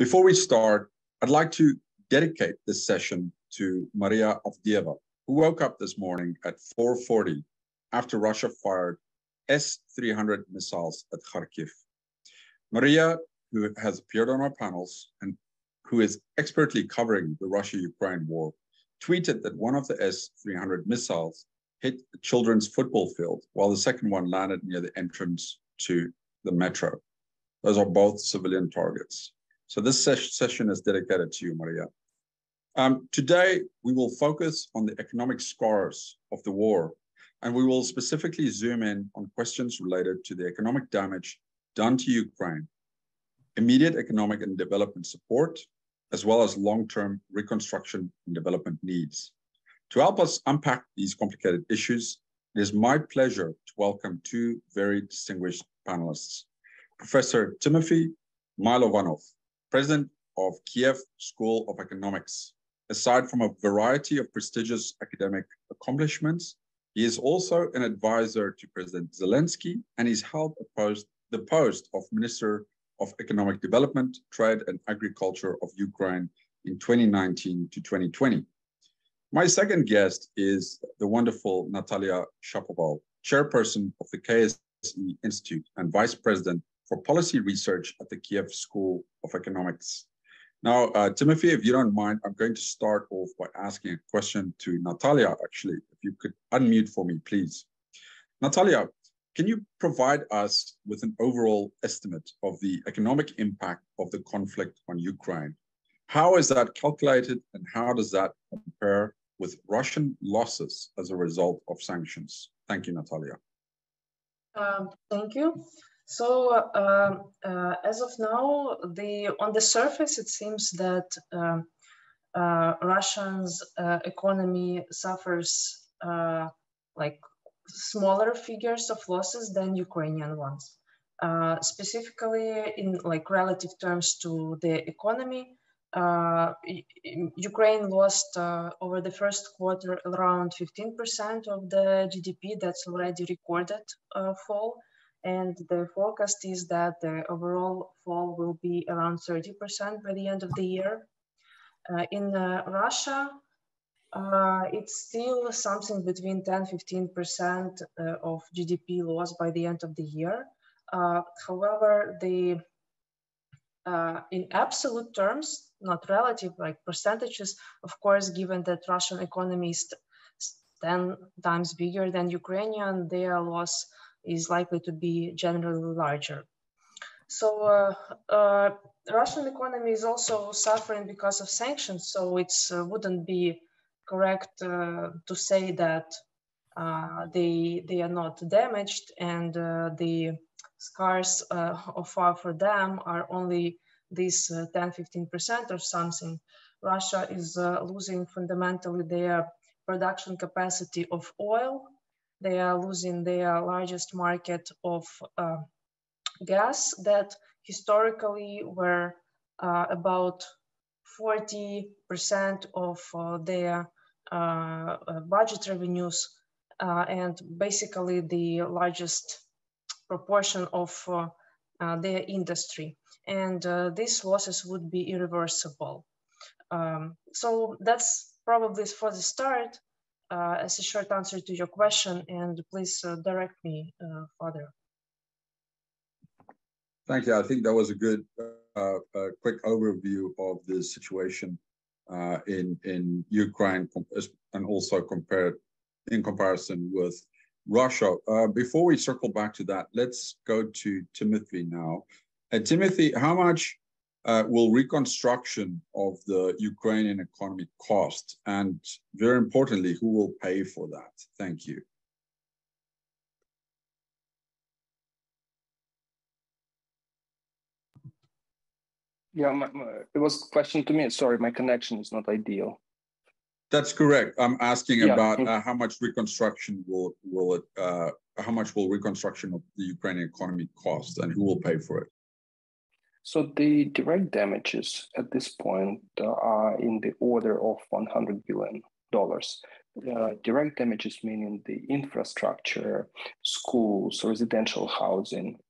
Before we start, I'd like to dedicate this session to Maria Avdieva, who woke up this morning at 4.40 after Russia fired S-300 missiles at Kharkiv. Maria, who has appeared on our panels and who is expertly covering the Russia-Ukraine war, tweeted that one of the S-300 missiles hit a children's football field, while the second one landed near the entrance to the metro. Those are both civilian targets. So this ses session is dedicated to you, Maria. Um, today, we will focus on the economic scars of the war, and we will specifically zoom in on questions related to the economic damage done to Ukraine, immediate economic and development support, as well as long-term reconstruction and development needs. To help us unpack these complicated issues, it is my pleasure to welcome two very distinguished panelists. Professor Timothy Mylovanov, president of Kiev School of Economics. Aside from a variety of prestigious academic accomplishments, he is also an advisor to President Zelensky and he's held post, the post of Minister of Economic Development, Trade and Agriculture of Ukraine in 2019 to 2020. My second guest is the wonderful Natalia Shapoval, chairperson of the KSE Institute and vice president for policy research at the Kiev School of Economics. Now, uh, Timothy, if you don't mind, I'm going to start off by asking a question to Natalia, actually. If you could unmute for me, please. Natalia, can you provide us with an overall estimate of the economic impact of the conflict on Ukraine? How is that calculated and how does that compare with Russian losses as a result of sanctions? Thank you, Natalia. Um, thank you. So uh, uh, as of now, the on the surface, it seems that um, uh, Russia's uh, economy suffers uh, like smaller figures of losses than Ukrainian ones. Uh, specifically, in like relative terms to the economy, Ukraine lost over the first quarter around 15% of the GDP. That's already recorded fall and the forecast is that the overall fall will be around 30% by the end of the year. Uh, in uh, Russia, uh, it's still something between 10-15% uh, of GDP loss by the end of the year. Uh, however, the uh, in absolute terms, not relative, like percentages, of course, given that Russian economy is 10 times bigger than Ukrainian, their loss is likely to be generally larger. So uh, uh, Russian economy is also suffering because of sanctions. So it uh, wouldn't be correct to say that they they are not damaged and the scars of far for them are only this 10-15% or something. Russia is losing fundamentally their production capacity of oil they are losing their largest market of uh, gas that historically were uh, about 40% of uh, their uh, uh, budget revenues uh, and basically the largest proportion of their industry. And these losses would be irreversible. Um, so that's probably for the start uh, as a short answer to your question, and please uh, direct me uh, further. Thank you. I think that was a good, uh, quick overview of the situation uh, in in Ukraine, and also compared in comparison with Russia. Uh, before we circle back to that, let's go to Timothy now. Timothy, how much uh, will reconstruction of the Ukrainian economy cost? And very importantly, who will pay for that? Thank you. Yeah, my, my, it was a question to me. Sorry, my connection is not ideal. That's correct. I'm asking yeah. about uh, how much reconstruction will will it uh, how much will reconstruction of the Ukrainian economy cost, and who will pay for it? So the direct damages at this point uh, are in the order of 100 billion dollars. Uh, direct damages meaning the infrastructure, schools, residential housing,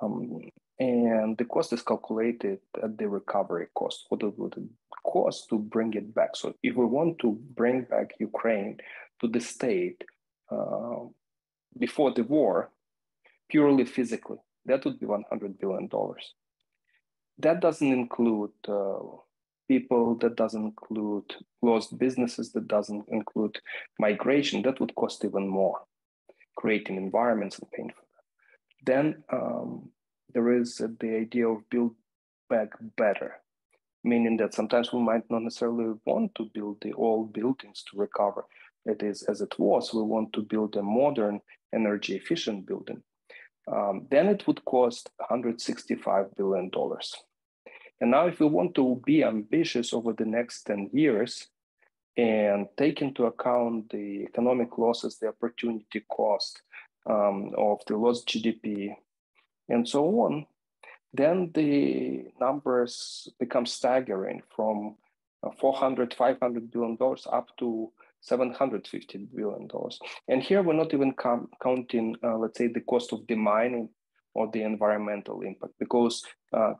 um, and the cost is calculated at the recovery cost. What it would cost to bring it back? So if we want to bring back Ukraine to the state uh, before the war, purely physically, that would be 100 billion dollars. That doesn't include uh, people, that doesn't include lost businesses, that doesn't include migration. That would cost even more, creating environments and paying for that. Then um, there is uh, the idea of build back better, meaning that sometimes we might not necessarily want to build the old buildings to recover it is as it was. We want to build a modern, energy efficient building. Um, then it would cost $165 billion. And now, if we want to be ambitious over the next 10 years and take into account the economic losses, the opportunity cost um, of the lost GDP, and so on, then the numbers become staggering from uh, 400, 500 billion dollars up to 750 billion dollars. And here we're not even counting, uh, let's say, the cost of the mining or the environmental impact, because uh,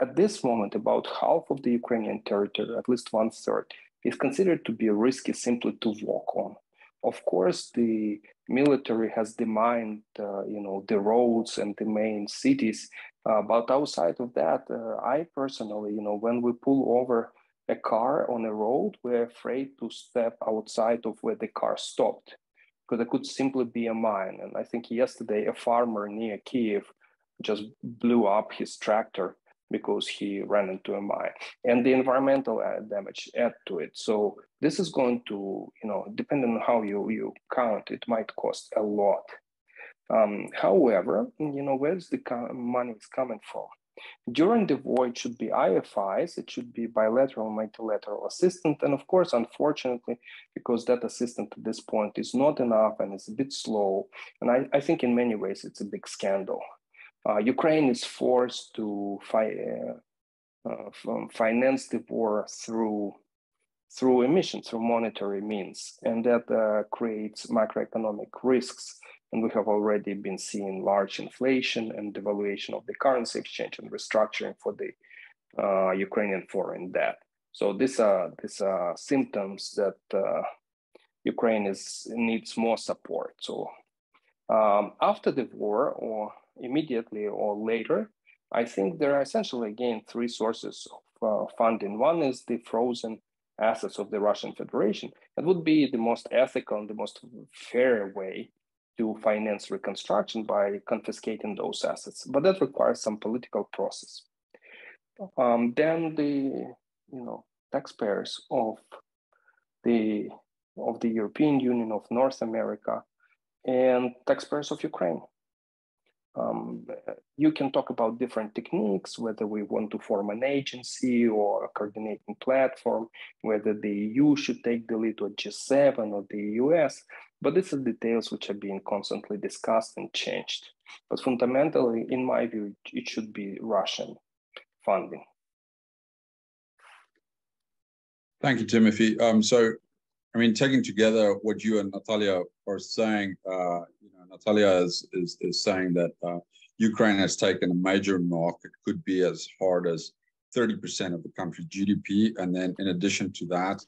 at this moment, about half of the Ukrainian territory, at least one third, is considered to be risky simply to walk on. Of course, the military has demined, uh, you know, the roads and the main cities. Uh, but outside of that, uh, I personally, you know, when we pull over a car on a road, we're afraid to step outside of where the car stopped because it could simply be a mine. And I think yesterday a farmer near Kiev just blew up his tractor because he ran into a mine and the environmental damage add to it so this is going to you know depending on how you you count it might cost a lot um, however you know where's the money is coming from during the war, it should be IFIs, it should be bilateral multilateral assistance. And of course, unfortunately, because that assistance at this point is not enough and it's a bit slow, and I, I think in many ways it's a big scandal. Uh, Ukraine is forced to fi- uh, uh, finance the war through through emissions, through monetary means, and that uh, creates macroeconomic risks and we have already been seeing large inflation and devaluation of the currency exchange and restructuring for the Ukrainian foreign debt. So these are these are symptoms that uh, Ukraine is needs more support. So um, after the war, or immediately or later, I think there are essentially again three sources of uh, funding. One is the frozen assets of the Russian Federation. That would be the most ethical and the most fair way to finance reconstruction by confiscating those assets, but that requires some political process. Um, then the you know taxpayers of the of the European Union of North America and taxpayers of Ukraine. Um, you can talk about different techniques, whether we want to form an agency or a coordinating platform, whether the EU should take the lead or G7 or the US. But these are details which are being constantly discussed and changed. But fundamentally, in my view, it should be Russian funding. Thank you, Timothy. Um, so, I mean, taking together what you and Natalia are saying, uh, you know, Natalia is, is, is saying that uh, Ukraine has taken a major knock. It could be as hard as 30% of the country's GDP. And then in addition to that,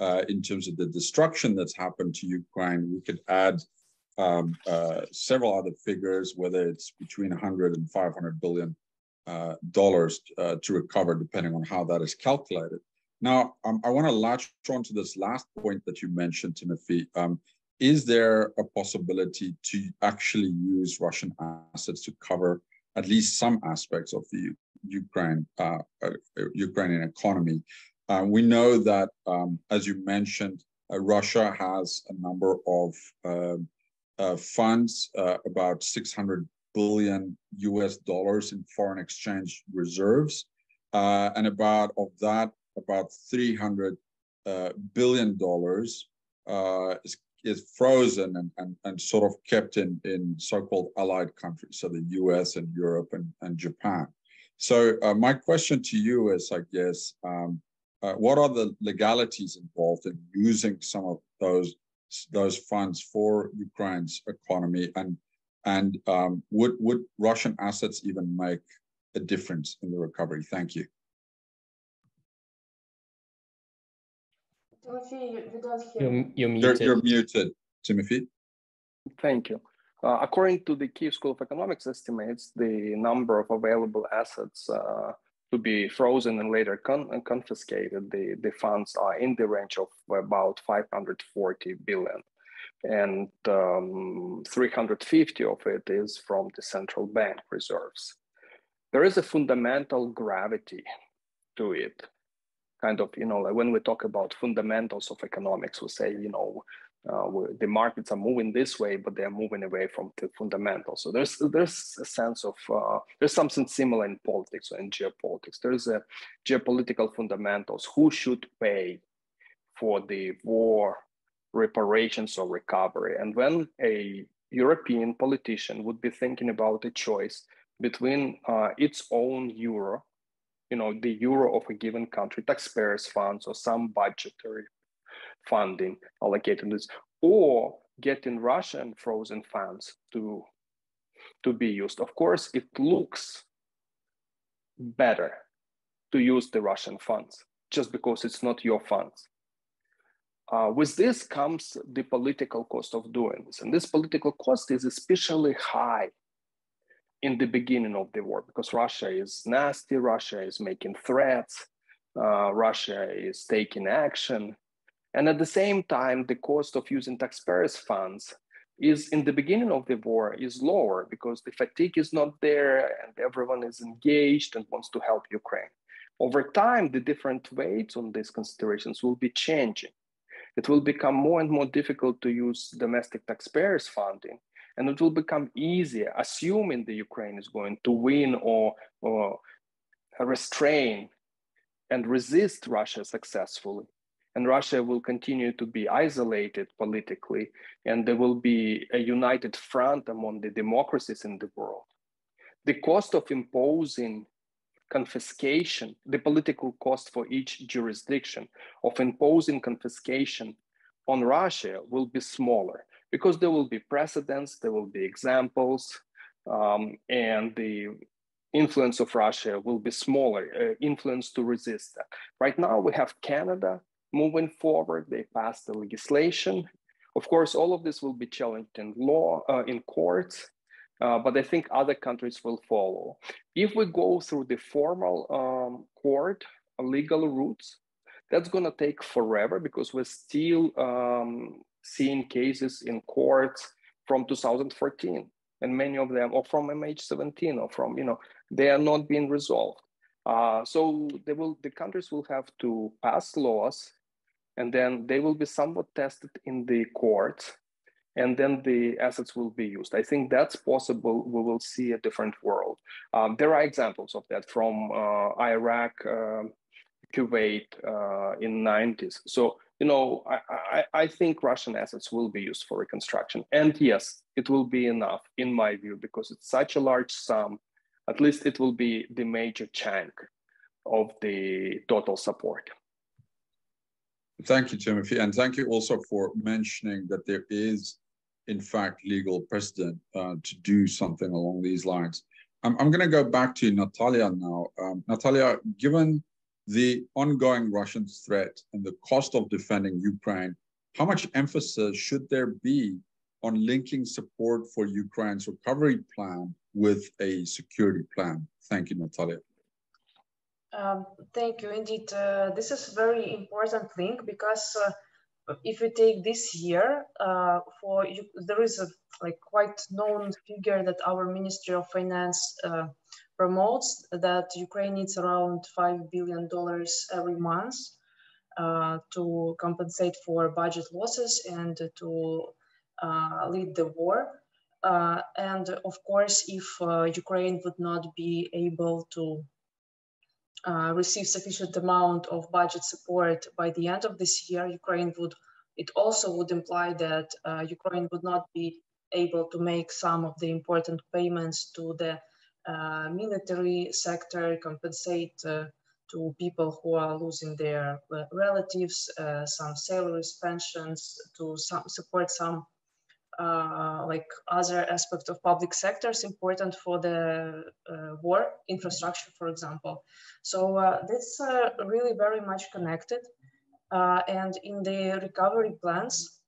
uh, in terms of the destruction that's happened to Ukraine, we could add um, uh, several other figures, whether it's between 100 and 500 billion uh, dollars uh, to recover, depending on how that is calculated. Now, um, I want to latch on to this last point that you mentioned, Timothy. Um, is there a possibility to actually use Russian assets to cover at least some aspects of the Ukraine uh, uh, Ukrainian economy. Uh, we know that, um, as you mentioned, uh, Russia has a number of um, uh, funds, uh, about 600 billion US dollars in foreign exchange reserves, and about of that, about 300 billion dollars is is frozen and, and, and sort of kept in, in so-called allied countries, so the US and Europe and, and Japan. So uh, my question to you is, I guess, um, uh, what are the legalities involved in using some of those those funds for Ukraine's economy, and and um, would would Russian assets even make a difference in the recovery? Thank you. Timothy, you don't hear. You're, you're muted. You're, you're muted, Timothy. Thank you. Uh, according to the Kiev School of Economics estimates, the number of available assets uh, to be frozen and later con confiscated, the, the funds are in the range of about 540 billion. And um, 350 of it is from the central bank reserves. There is a fundamental gravity to it. Kind of, you know, like when we talk about fundamentals of economics, we say, you know, uh, the markets are moving this way, but they're moving away from the fundamentals. So there's there's a sense of uh, there's something similar in politics or in geopolitics. There's a geopolitical fundamentals. Who should pay for the war reparations or recovery? And when a European politician would be thinking about a choice between uh, its own euro, you know, the euro of a given country, taxpayers' funds, or some budgetary funding allocated to this, or getting Russian frozen funds to, to be used. Of course, it looks better to use the Russian funds just because it's not your funds. Uh, with this comes the political cost of doing this. And this political cost is especially high in the beginning of the war because Russia is nasty, Russia is making threats, uh, Russia is taking action. And at the same time, the cost of using taxpayers' funds is in the beginning of the war is lower because the fatigue is not there and everyone is engaged and wants to help Ukraine. Over time, the different weights on these considerations will be changing. It will become more and more difficult to use domestic taxpayers' funding, and it will become easier, assuming the Ukraine is going to win or, or restrain and resist Russia successfully and Russia will continue to be isolated politically, and there will be a united front among the democracies in the world. The cost of imposing confiscation, the political cost for each jurisdiction of imposing confiscation on Russia will be smaller because there will be precedents, there will be examples, um, and the influence of Russia will be smaller, uh, influence to resist that. Right now, we have Canada moving forward. They passed the legislation. Of course, all of this will be challenged in law, uh, in courts, uh, but I think other countries will follow. If we go through the formal um, court uh, legal routes, that's going to take forever because we're still um, seeing cases in courts from 2014 and many of them or from mh17 or from you know they are not being resolved uh, so they will the countries will have to pass laws and then they will be somewhat tested in the courts and then the assets will be used. I think that's possible. We will see a different world. Um, there are examples of that from uh, Iraq, uh, Kuwait uh, in 90s. So, you know, I, I, I, think Russian assets will be used for reconstruction. And yes, it will be enough in my view, because it's such a large sum, at least it will be the major chunk of the total support. Thank you, Timothy. And thank you also for mentioning that there is, in fact, legal precedent uh, to do something along these lines. I'm, I'm going to go back to Natalia now. Um, Natalia, given the ongoing Russian threat and the cost of defending Ukraine, how much emphasis should there be on linking support for Ukraine's recovery plan with a security plan? Thank you, Natalia. Um, thank you. Indeed, uh, this is very important link because uh, if you take this year, uh, for you, there is a like quite known figure that our Ministry of Finance uh, promotes that Ukraine needs around five billion dollars every month uh, to compensate for budget losses and to uh, lead the war. and of course, if Ukraine would not be able to uh, receive sufficient amount of budget support by the end of this year, Ukraine would, it also would imply that uh, Ukraine would not be able to make some of the important payments to the uh, military sector, compensate uh, to people who are losing their uh, relatives, uh, some salaries, pensions, to some, support some uh, like other aspects of public sectors important for the uh, war infrastructure, for example. So uh, this uh, really very much connected. Uh, and in the recovery plans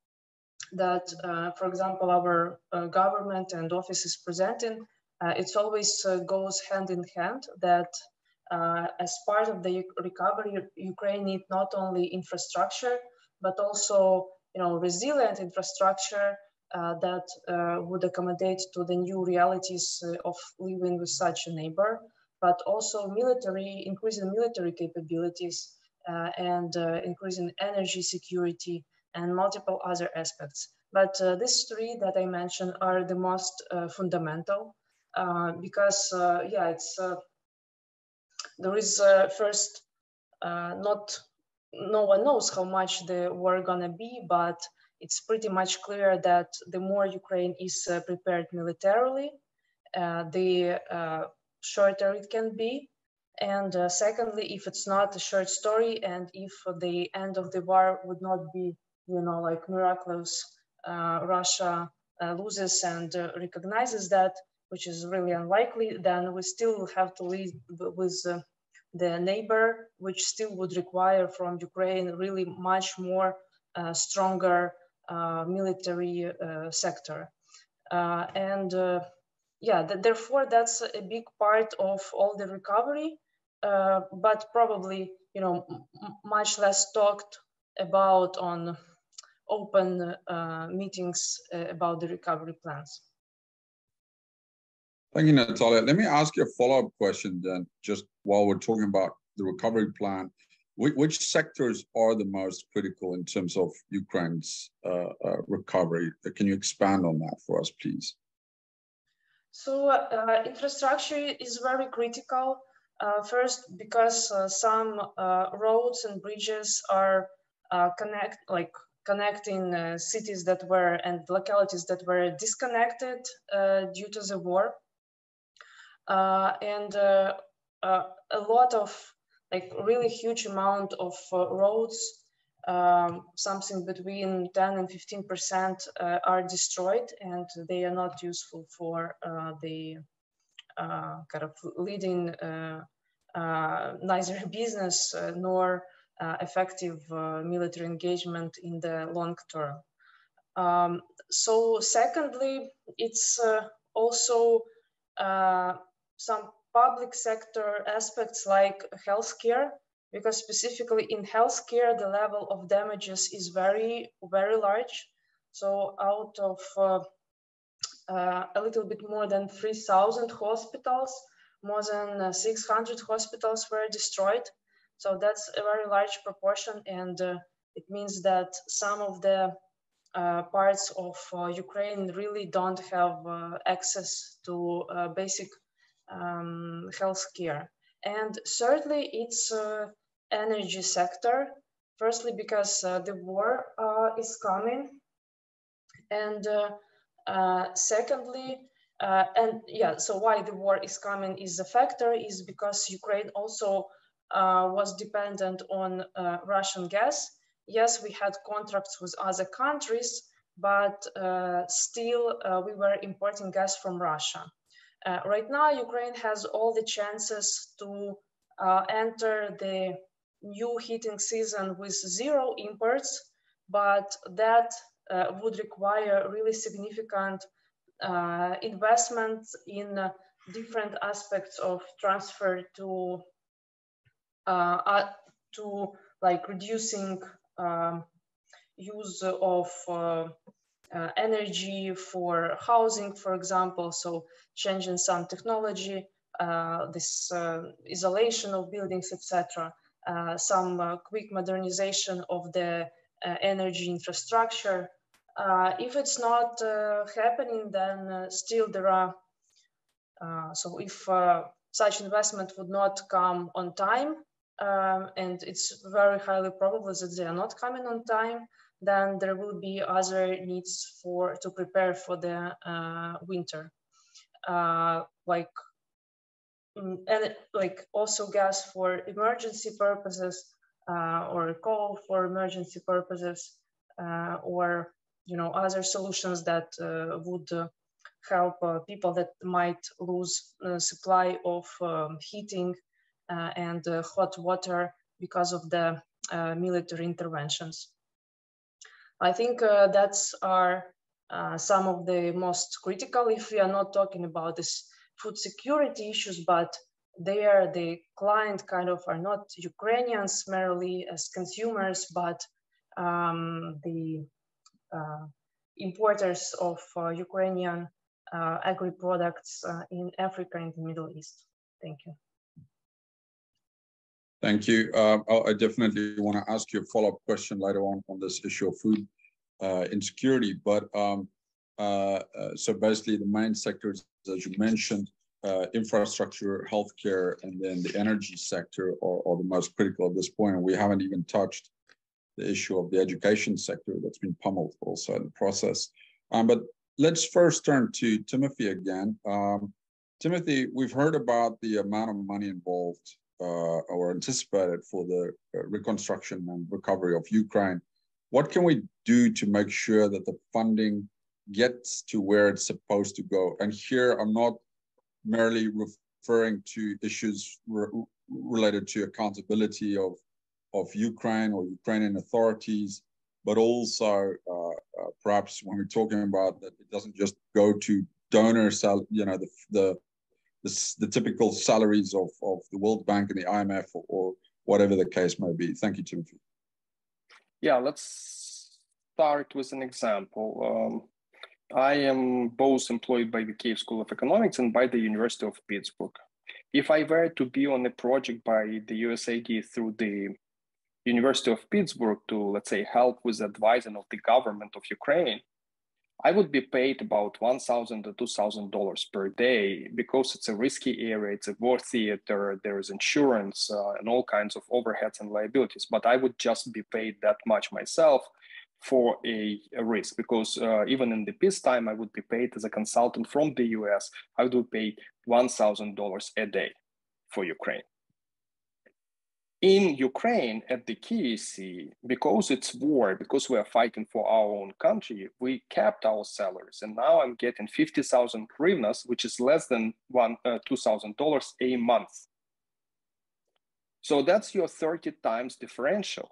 that, uh, for example, our government and office is presenting, it always goes hand in hand that as part of the recovery, Ukraine needs not only infrastructure, but also you know, resilient infrastructure uh, that uh, would accommodate to the new realities uh, of living with such a neighbor, but also military, increasing military capabilities uh, and uh, increasing energy security and multiple other aspects. But uh, these three that I mentioned are the most fundamental because, yeah, it's there is first not no one knows how much the war gonna be, but it's pretty much clear that the more Ukraine is uh, prepared militarily, uh, the uh, shorter it can be. And uh, secondly, if it's not a short story and if the end of the war would not be, you know, like miraculous, uh, Russia uh, loses and recognizes that, which is really unlikely, then we still have to live with the neighbor, which still would require from Ukraine really much more uh, stronger uh, military uh, sector. Uh, and uh, yeah, th therefore that's a big part of all the recovery, uh, but probably, you know, much less talked about on open meetings about the recovery plans. Thank you, Natalia. Let me ask you a follow-up question then, just while we're talking about the recovery plan. Which, sectors are the most critical in terms of Ukraine's uh, uh, recovery? Can you expand on that for us, please? So uh, infrastructure is very critical. First, because some roads and bridges are connect like connecting cities that were and localities that were disconnected due to the war. Uh, and uh, uh, a lot of like really huge amount of roads um, something between 10 and 15 percent uh, are destroyed and they are not useful for uh, the uh, kind of leading neither business nor effective military engagement in the long term. Um, so secondly, it's also some public sector aspects like healthcare, because specifically in healthcare, the level of damages is very, very large. So out of uh, uh, a little bit more than 3,000 hospitals, more than uh, 600 hospitals were destroyed. So that's a very large proportion. And uh, it means that some of the uh, parts of uh, Ukraine really don't have access to basic um, healthcare. And thirdly, it's uh, energy sector. Firstly, because uh, the war uh, is coming. And uh, uh, secondly, uh, and yeah, so why the war is coming is a factor is because Ukraine also was dependent on Russian gas. Yes, we had contracts with other countries, but still we were importing gas from Russia. Uh, right now, Ukraine has all the chances to uh, enter the new heating season with zero imports, but that uh, would require really significant uh, investments in uh, different aspects of transfer to uh, to like reducing um, use of uh, energy for housing, for example. So changing some technology, uh, this uh, isolation of buildings, etc. Uh, some uh, quick modernization of the energy infrastructure. if it's not happening, then still there are. so if such investment would not come on time, um, and it's very highly probable that they are not coming on time, then there will be other needs for to prepare for the uh, winter, uh, like mm, and like also gas for emergency purposes uh, or coal for emergency purposes uh, or you know, other solutions that would help people that might lose supply of um, heating and hot water because of the military interventions. I think that's our uh, some of the most critical if we are not talking about this food security issues, but there the client kind of are not Ukrainians merely as consumers, but um, the uh, importers of uh, Ukrainian uh, agri products uh, in Africa and the Middle East. Thank you. Thank you. Uh, I definitely want to ask you a follow-up question later on on this issue of food uh, insecurity. But um, uh, uh, so basically, the main sectors, as you mentioned, uh, infrastructure, healthcare, and then the energy sector are, are, the most critical at this point. We haven't even touched the issue of the education sector that's been pummeled also in the process. Um, but let's first turn to Timothy again. Um, Timothy, we've heard about the amount of money involved or anticipated for the uh, reconstruction and recovery of Ukraine. What can we do to make sure that the funding gets to where it's supposed to go? And here I'm not merely referring to issues re related to accountability of, of Ukraine or Ukrainian authorities, but also uh, uh, perhaps when we're talking about that it doesn't just go to donor sal you know the, the the, the, typical salaries of, of the World Bank and the IMF or, or whatever the case may be. Thank you, Timothy. Yeah, let's start with an example. Um, I am both employed by the Kiev School of Economics and by the University of Pittsburgh. If I were to be on a project by the USAID through the University of Pittsburgh to, let's say, help with advising of the government of Ukraine, I would be paid about 1,000 to $2,000 per day because it's a risky area, it's a war theater, there is insurance uh, and all kinds of overheads and liabilities. But I would just be paid that much myself for a, a risk because uh, even in the peacetime, I would be paid as a consultant from the US, I would be paid $1,000 a day for Ukraine in Ukraine at the KSE, because it's war, because we are fighting for our own country, we kept our salaries. And now I'm getting 50,000 hryvnias, which is less than one, uh, $2,000 a month. So that's your 30 times differential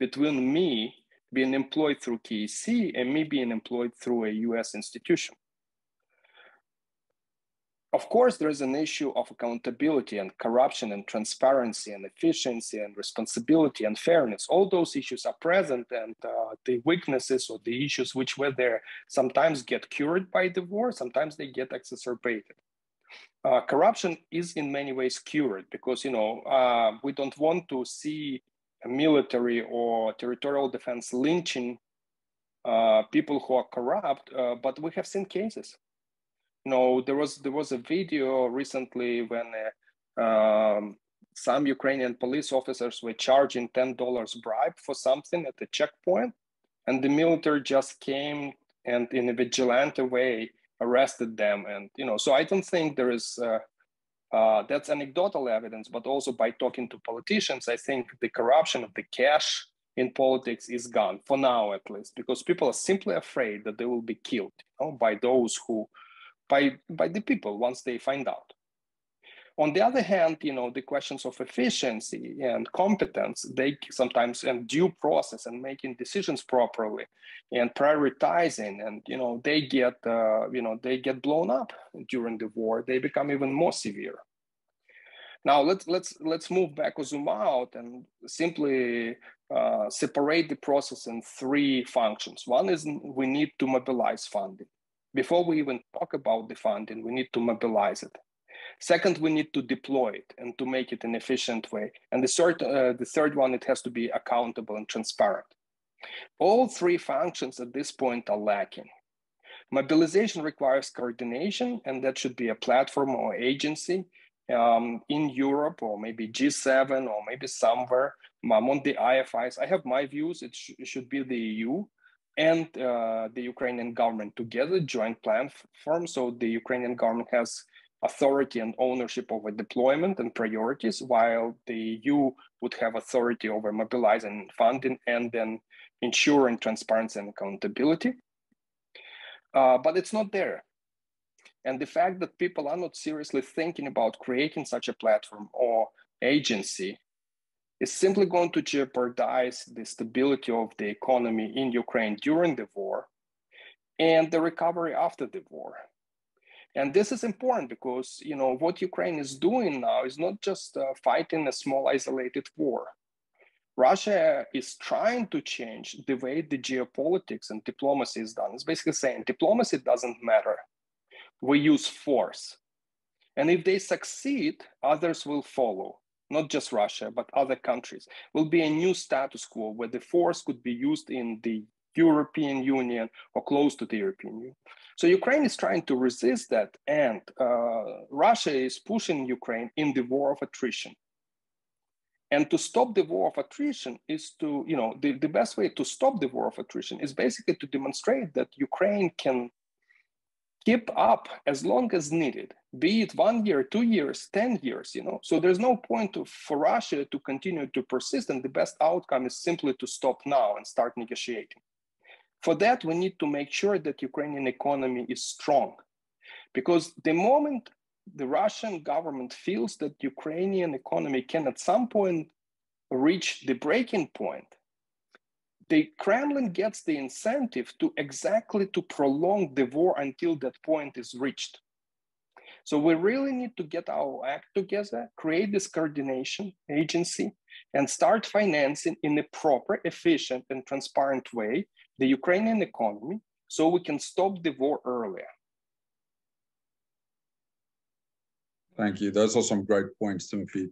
between me being employed through KSE and me being employed through a US institution. Of course, there is an issue of accountability and corruption and transparency and efficiency and responsibility and fairness. All those issues are present, and uh, the weaknesses or the issues which were there sometimes get cured by the war, sometimes they get exacerbated. Uh, corruption is in many ways cured because you know uh, we don't want to see a military or territorial defense lynching uh, people who are corrupt, uh, but we have seen cases no, there was there was a video recently when uh, um, some Ukrainian police officers were charging ten dollars bribe for something at the checkpoint, and the military just came and in a vigilante way arrested them. And you know, so I don't think there is. Uh, uh, that's anecdotal evidence, but also by talking to politicians, I think the corruption of the cash in politics is gone for now, at least, because people are simply afraid that they will be killed you know, by those who by, by the people once they find out. On the other hand, you know, the questions of efficiency and competence, they sometimes and due process and making decisions properly and prioritizing and, you know, they get, uh, you know, they get blown up during the war. They become even more severe. Now let's let's let's move back or zoom out and simply uh, separate the process in three functions. One is we need to mobilize funding. Before we even talk about the funding, we need to mobilize it. Second, we need to deploy it and to make it an efficient way. And the third, uh, the third one, it has to be accountable and transparent. All three functions at this point are lacking. Mobilization requires coordination, and that should be a platform or agency um, in Europe or maybe G7 or maybe somewhere among the IFIs. I have my views, it, sh it should be the EU and uh, the Ukrainian government together, joint plan form. So the Ukrainian government has authority and ownership over deployment and priorities, while the EU would have authority over mobilizing funding and then ensuring transparency and accountability. Uh, but it's not there. And the fact that people are not seriously thinking about creating such a platform or agency is simply going to jeopardize the stability of the economy in Ukraine during the war and the recovery after the war. And this is important because you know what Ukraine is doing now is not just uh, fighting a small isolated war. Russia is trying to change the way the geopolitics and diplomacy is done. It's basically saying diplomacy doesn't matter. We use force. And if they succeed, others will follow, not just Russia, but other countries. Will be a new status quo where the force could be used in the European Union or close to the European Union. So Ukraine is trying to resist that, and uh, Russia is pushing Ukraine in the war of attrition. And to stop the war of attrition is to, you know, the, the best way to stop the war of attrition is basically to demonstrate that Ukraine can keep up as long as needed, be it one year, two years, 10 years, you know. So there's no point to, for Russia to continue to persist, and the best outcome is simply to stop now and start negotiating. For that, we need to make sure that Ukrainian economy is strong. Because the moment the Russian government feels that Ukrainian economy can at some point reach the breaking point, the Kremlin gets the incentive to exactly to prolong the war until that point is reached. So we really need to get our act together, create this coordination agency, and start financing in a proper, efficient, and transparent way the Ukrainian economy so we can stop the war earlier. Thank you. Those are some great points, Timothy.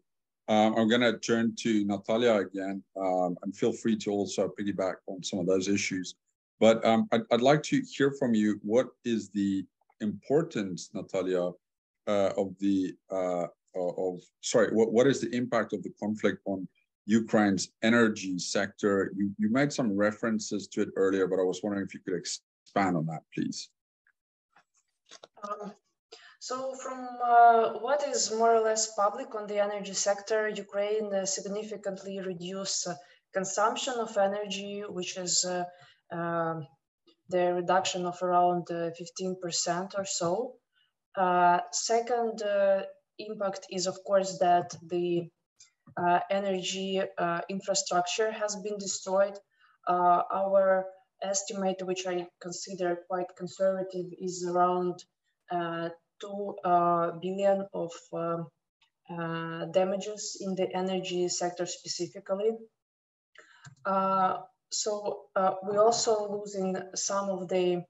Um, I'm going to turn to Natalia again, um, and feel free to also piggyback on some of those issues. But um, I'd, I'd, like to hear from you. What is the importance, Natalia, uh, of the uh, of sorry, what, what is the impact of the conflict on Ukraine's energy sector. You, you made some references to it earlier, but I was wondering if you could expand on that, please. Um, so from uh, what is more or less public on the energy sector, Ukraine uh, significantly reduced uh, consumption of energy, which is uh, um, the reduction of around 15% uh, or so. Second impact is, of course, that the uh, energy uh, infrastructure has been destroyed. Uh, our estimate, which I consider quite conservative, is around 2 billion of um, damages in the energy sector specifically. so we're also losing some of the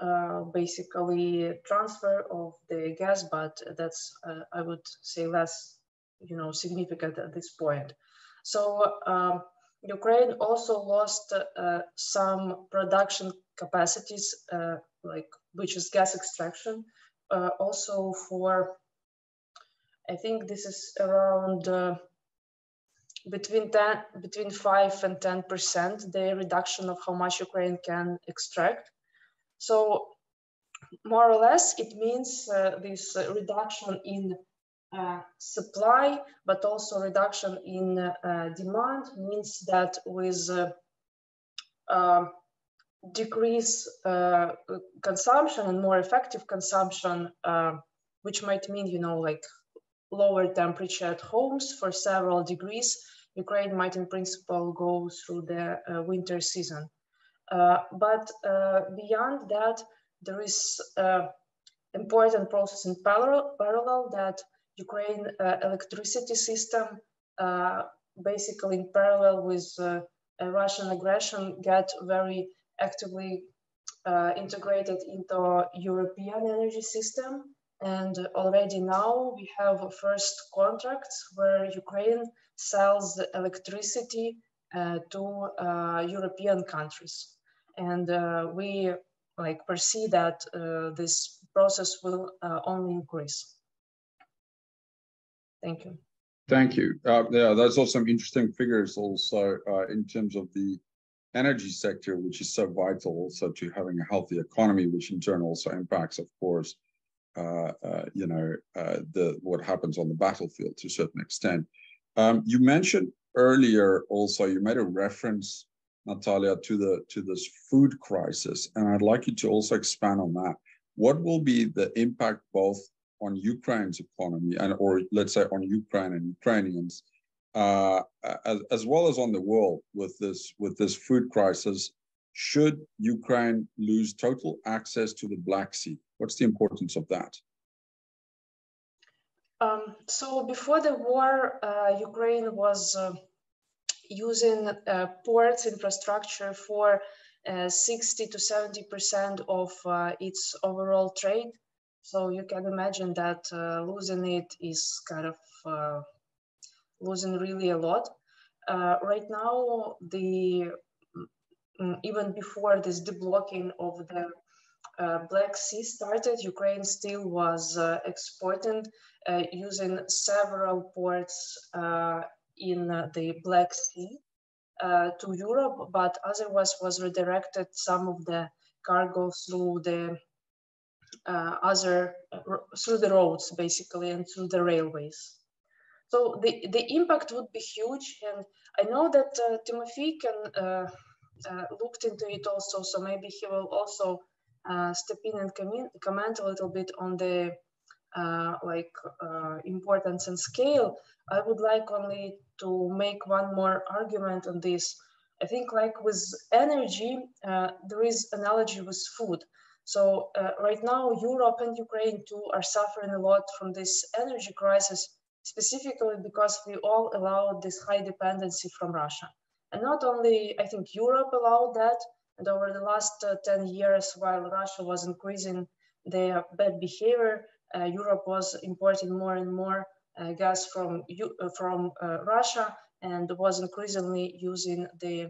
uh, basically transfer of the gas, but that's, uh, I would say, less you know, significant at this point. So um, Ukraine also lost uh, some production capacities, uh, like which is gas extraction, uh, also for, I think this is around uh, between 10, between 5 and 10% the reduction of how much Ukraine can extract. So more or less, it means uh, this reduction in uh, supply, but also reduction in uh, demand means that with uh, um, decrease uh, consumption and more effective consumption, which might mean, you know, like lower temperature at homes for several degrees, Ukraine might in principle go through the winter season. but beyond that, there is important process in parallel, parallel that Ukraine uh, electricity system, uh, basically in parallel with uh, Russian aggression, get very actively integrated into European energy system. And already now we have first contracts where Ukraine sells electricity uh, to uh, European countries. And uh, we like perceive that this process will only increase. Thank you. Thank you. Uh, yeah, those are some interesting figures also uh, in terms of the energy sector, which is so vital also to having a healthy economy, which in turn also impacts, of course, uh, uh, you know, uh, the what happens on the battlefield to a certain extent. Um, you mentioned earlier also, you made a reference, Natalia, to the to this food crisis, and I'd like you to also expand on that. What will be the impact both on Ukraine's economy and, or let's say, on Ukraine and Ukrainians, uh, as, as well as on the world with this with this food crisis? Should Ukraine lose total access to the Black Sea? What's the importance of that? Um, so before the war, uh, Ukraine was uh, using uh, ports infrastructure for uh, 60 to 70 percent of uh, its overall trade. So you can imagine that uh, losing it is kind of losing really a lot. right now, the mm, even before this deblocking of the uh, Black Sea started, Ukraine still was uh, exporting uh, using several ports in the Black Sea to Europe, but otherwise was redirected some of the cargo through the uh, other uh, through the roads basically and through the railways so the the impact would be huge and i know that uh, timothy can looked into it also so maybe he will also uh, step in and com comment a little bit on the uh, like uh, importance and scale, I would like only to make one more argument on this. I think like with energy, uh, there is analogy with food. So uh, right now, Europe and Ukraine too are suffering a lot from this energy crisis, specifically because we all allowed this high dependency from Russia. And not only, I think Europe allowed that, and over the last uh, 10 years, while Russia was increasing their bad behavior, uh, Europe was importing more and more uh, gas from, from Russia and was increasingly using the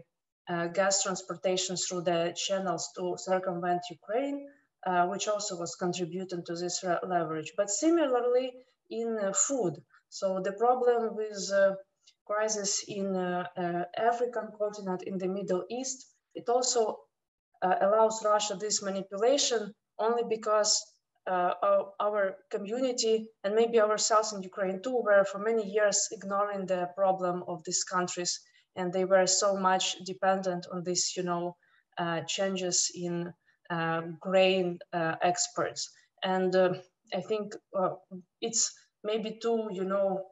gas transportation through the channels to circumvent Ukraine, which also was contributing to this leverage. But similarly in food, so the problem with crisis in uh, uh, African continent, in the Middle East, it also uh, allows Russia this manipulation only because uh, our, our, community and maybe ourselves in Ukraine too were for many years ignoring the problem of these countries and they were so much dependent on these, you know, uh, changes in uh, grain uh, exports. And uh, I think it's maybe too, you know,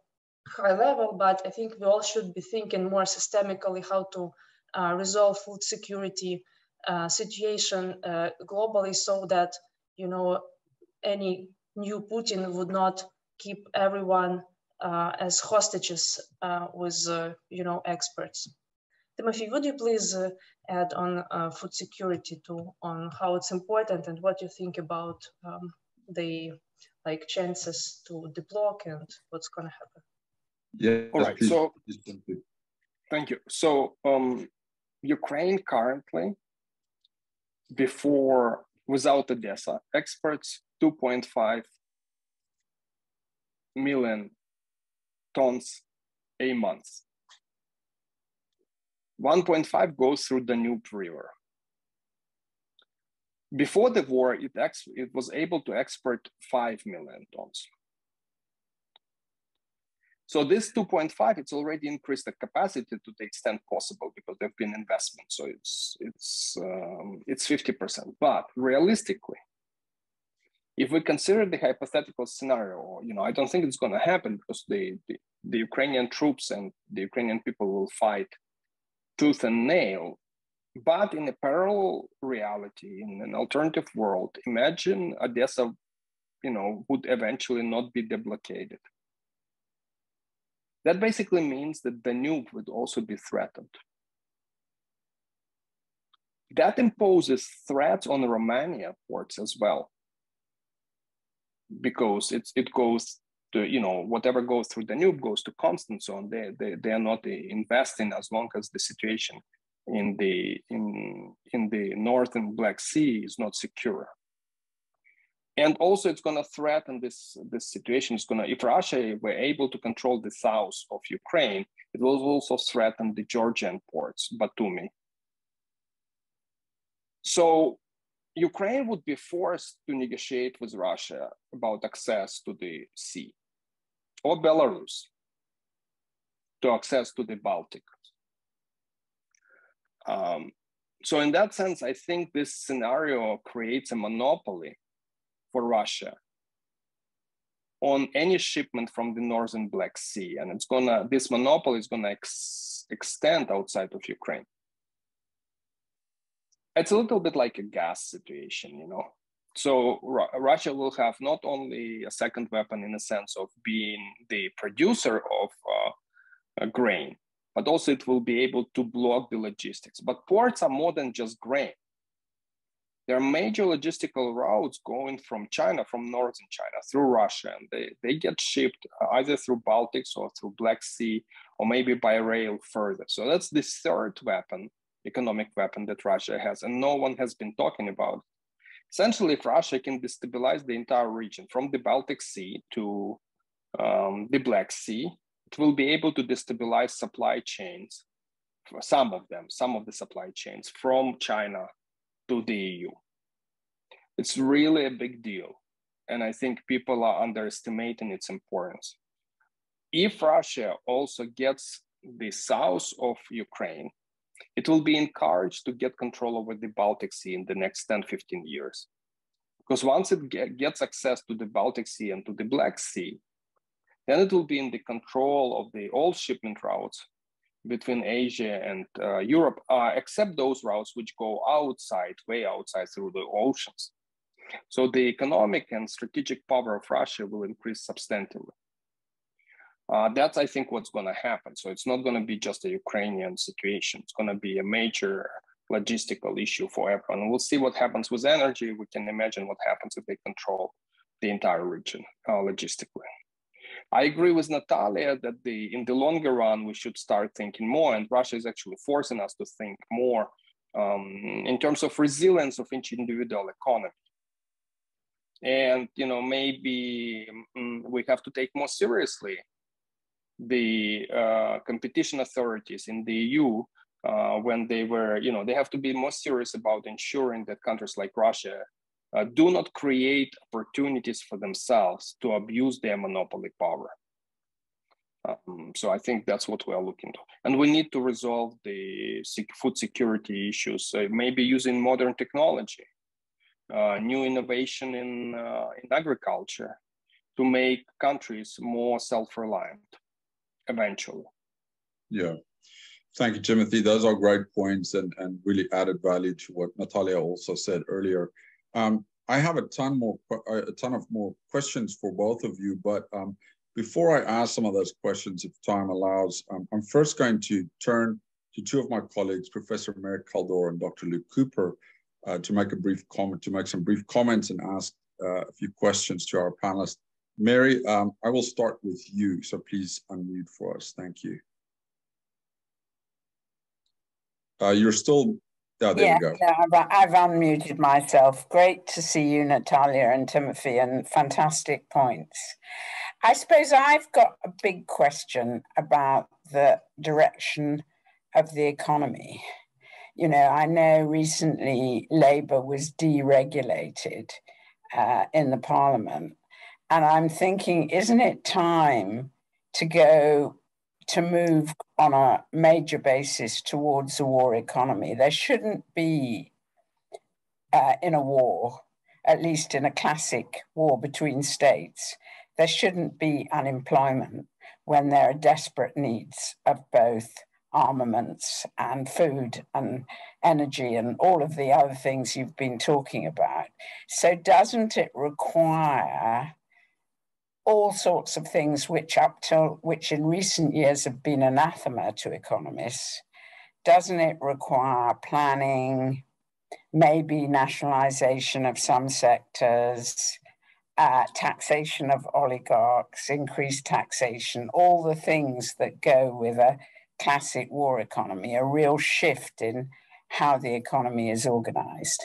high level, but I think we all should be thinking more systemically how to resolve food security uh, situation uh, globally so that you know any new Putin would not keep everyone uh, as hostages uh, with uh, you know experts. Timothy, would you please add on food security to on how it's important and what you think about um, the like chances to deblock and what's going to happen? Yeah. All right. So, thank you. So, um, Ukraine currently before without Odessa, exports 2.5 million tons a month. 1.5 goes through the Danube River. Before the war, it, it was able to export 5 million tons. So this 2.5, it's already increased the capacity to the extent possible because there've been investments. So it's it's um, it's 50%. But realistically, if we consider the hypothetical scenario, you know, I don't think it's going to happen because the, the, the Ukrainian troops and the Ukrainian people will fight tooth and nail. But in a parallel reality, in an alternative world, imagine Odessa, you know, would eventually not be deblockaded that basically means that Danube would also be threatened. That imposes threats on Romania ports as well, because it's, it goes to, you know, whatever goes through Danube goes to Constanta. and they, they, they are not investing as long as the situation in the, in, in the northern Black Sea is not secure. And also it's going to threaten this this situation. Is going to if russia were able to control the south of ukraine it will also threaten the georgian ports batumi. So Ukraine would be forced to negotiate with Russia about access to the sea, or Belarus to access to the Baltic. Um, so in that sense, I think this scenario creates a monopoly for Russia on any shipment from the northern Black Sea, and it's gonna this monopoly is gonna ex- extend outside of Ukraine. It's a little bit like a gas situation, you know. So Ru- Russia will have not only a second weapon in the sense of being the producer of uh, grain, but also it will be able to block the logistics. But ports are more than just grain. There are major logistical routes going from China, from northern China, through Russia, and they, they get shipped either through Baltics or through Black Sea, or maybe by rail further. So that's the third weapon, economic weapon that Russia has, and no one has been talking about. Essentially, if Russia can destabilize the entire region from the Baltic Sea to um, the Black Sea, it will be able to destabilize supply chains, for some of them, some of the supply chains from China to the EU. It's really a big deal. And I think people are underestimating its importance. If Russia also gets the south of Ukraine, it will be encouraged to get control over the Baltic Sea in the next 10, 15 years. Because once it get, gets access to the Baltic Sea and to the Black Sea, then it will be in the control of the all shipment routes between Asia and uh, Europe, uh, except those routes which go outside, way outside through the oceans. So the economic and strategic power of Russia will increase substantially. Uh, that's, I think, what's going to happen. So it's not going to be just a Ukrainian situation. It's going to be a major logistical issue for everyone. we'll see what happens with energy. We can imagine what happens if they control the entire region uh, logistically. I agree with Natalia that the in the longer run we should start thinking more, and Russia is actually forcing us to think more um, in terms of resilience of each individual economy. And you know maybe um, we have to take more seriously the uh, competition authorities in the EU uh, when they were, you know, they have to be more serious about ensuring that countries like Russia uh, do not create opportunities for themselves to abuse their monopoly power. Um, so I think that's what we are looking to. And we need to resolve the food security issues, uh, maybe using modern technology, uh, new innovation in, uh, in agriculture to make countries more self-reliant eventually. Yeah. Thank you, Timothy. Those are great points and, and really added value to what Natalia also said earlier. Um, I have a ton more, a ton of more questions for both of you, but um, before I ask some of those questions, if time allows, um, I'm first going to turn to two of my colleagues, Professor Mary Kaldor and Dr. Luke Cooper, uh, to make a brief comment, to make some brief comments and ask uh, a few questions to our panelists. Mary, um, I will start with you, so please unmute for us. Thank you. Uh, you're still Oh, there yeah, we go. I've, I've unmuted myself. Great to see you, Natalia and Timothy, and fantastic points. I suppose I've got a big question about the direction of the economy. You know, I know recently Labour was deregulated uh, in the parliament, and I'm thinking, isn't it time to go to move on a major basis towards a war economy. There shouldn't be, uh, in a war, at least in a classic war between states, there shouldn't be unemployment when there are desperate needs of both armaments and food and energy and all of the other things you've been talking about. So, doesn't it require all sorts of things which up till which in recent years have been anathema to economists. Doesn't it require planning maybe nationalization of some sectors uh, taxation of oligarchs increased taxation all the things that go with a classic war economy a real shift in how the economy is organized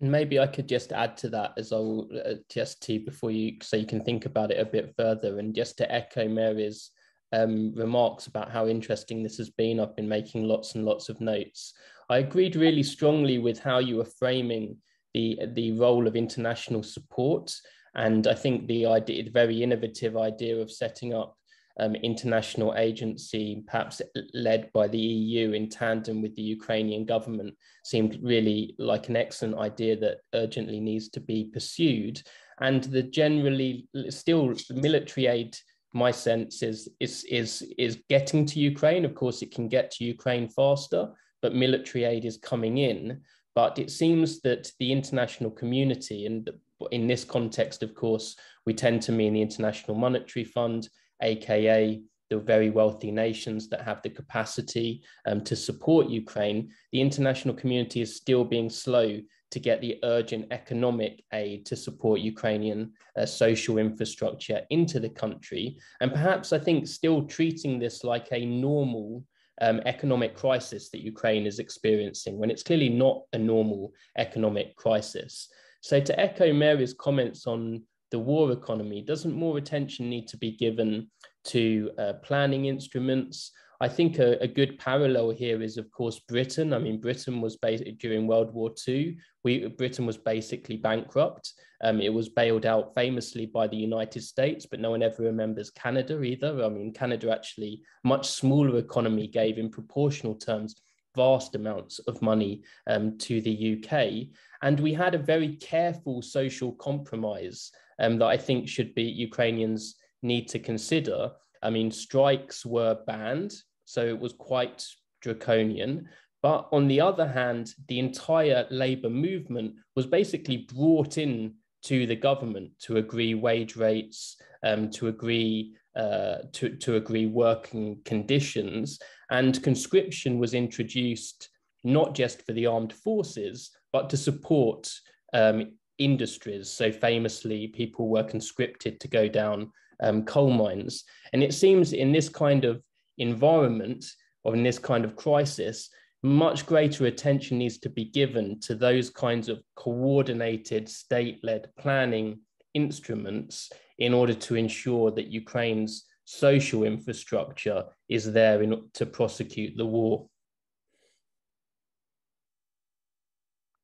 and maybe I could just add to that as well, uh, just to before you, so you can think about it a bit further, and just to echo Mary's um, remarks about how interesting this has been. I've been making lots and lots of notes. I agreed really strongly with how you were framing the, the role of international support. And I think the idea, the very innovative idea of setting up um, international agency, perhaps led by the EU in tandem with the Ukrainian government, seemed really like an excellent idea that urgently needs to be pursued. And the generally still military aid, my sense is is is is getting to Ukraine. Of course, it can get to Ukraine faster, but military aid is coming in. But it seems that the international community, and in this context, of course, we tend to mean the International Monetary Fund, aka the very wealthy nations that have the capacity um, to support Ukraine, the international community is still being slow to get the urgent economic aid to support Ukrainian uh, social infrastructure into the country. And perhaps I think still treating this like a normal um, economic crisis that Ukraine is experiencing when it's clearly not a normal economic crisis. So, to echo Mary's comments on the war economy, doesn't more attention need to be given to uh, planning instruments? I think a, a, good parallel here is, of course, Britain. I mean, Britain was basically during World War II. We, Britain was basically bankrupt. Um, it was bailed out famously by the United States, but no one ever remembers Canada either. I mean, Canada actually, much smaller economy, gave in proportional terms vast amounts of money um, to the UK. And we had a very careful social compromise um, that I think should be Ukrainians need to consider. I mean, strikes were banned, so it was quite draconian. But on the other hand, the entire labor movement was basically brought in to the government to agree wage rates, um, to agree uh, to, to agree working conditions, and conscription was introduced not just for the armed forces, but to support um, industries. So famously, people were conscripted to go down um, coal mines. And it seems in this kind of environment or in this kind of crisis, much greater attention needs to be given to those kinds of coordinated state-led planning instruments in order to ensure that Ukraine's social infrastructure is there in, to prosecute the war.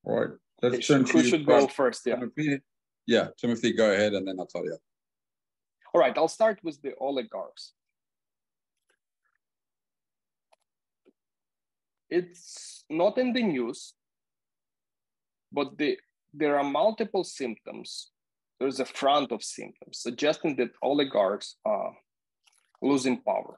Right. Let's turn Who should go first? Yeah. Timothy. Yeah, Timothy, go ahead, and then Natalia. All right, I'll start with the oligarchs. It's not in the news, but the, there are multiple symptoms. There's a front of symptoms suggesting that oligarchs are losing power.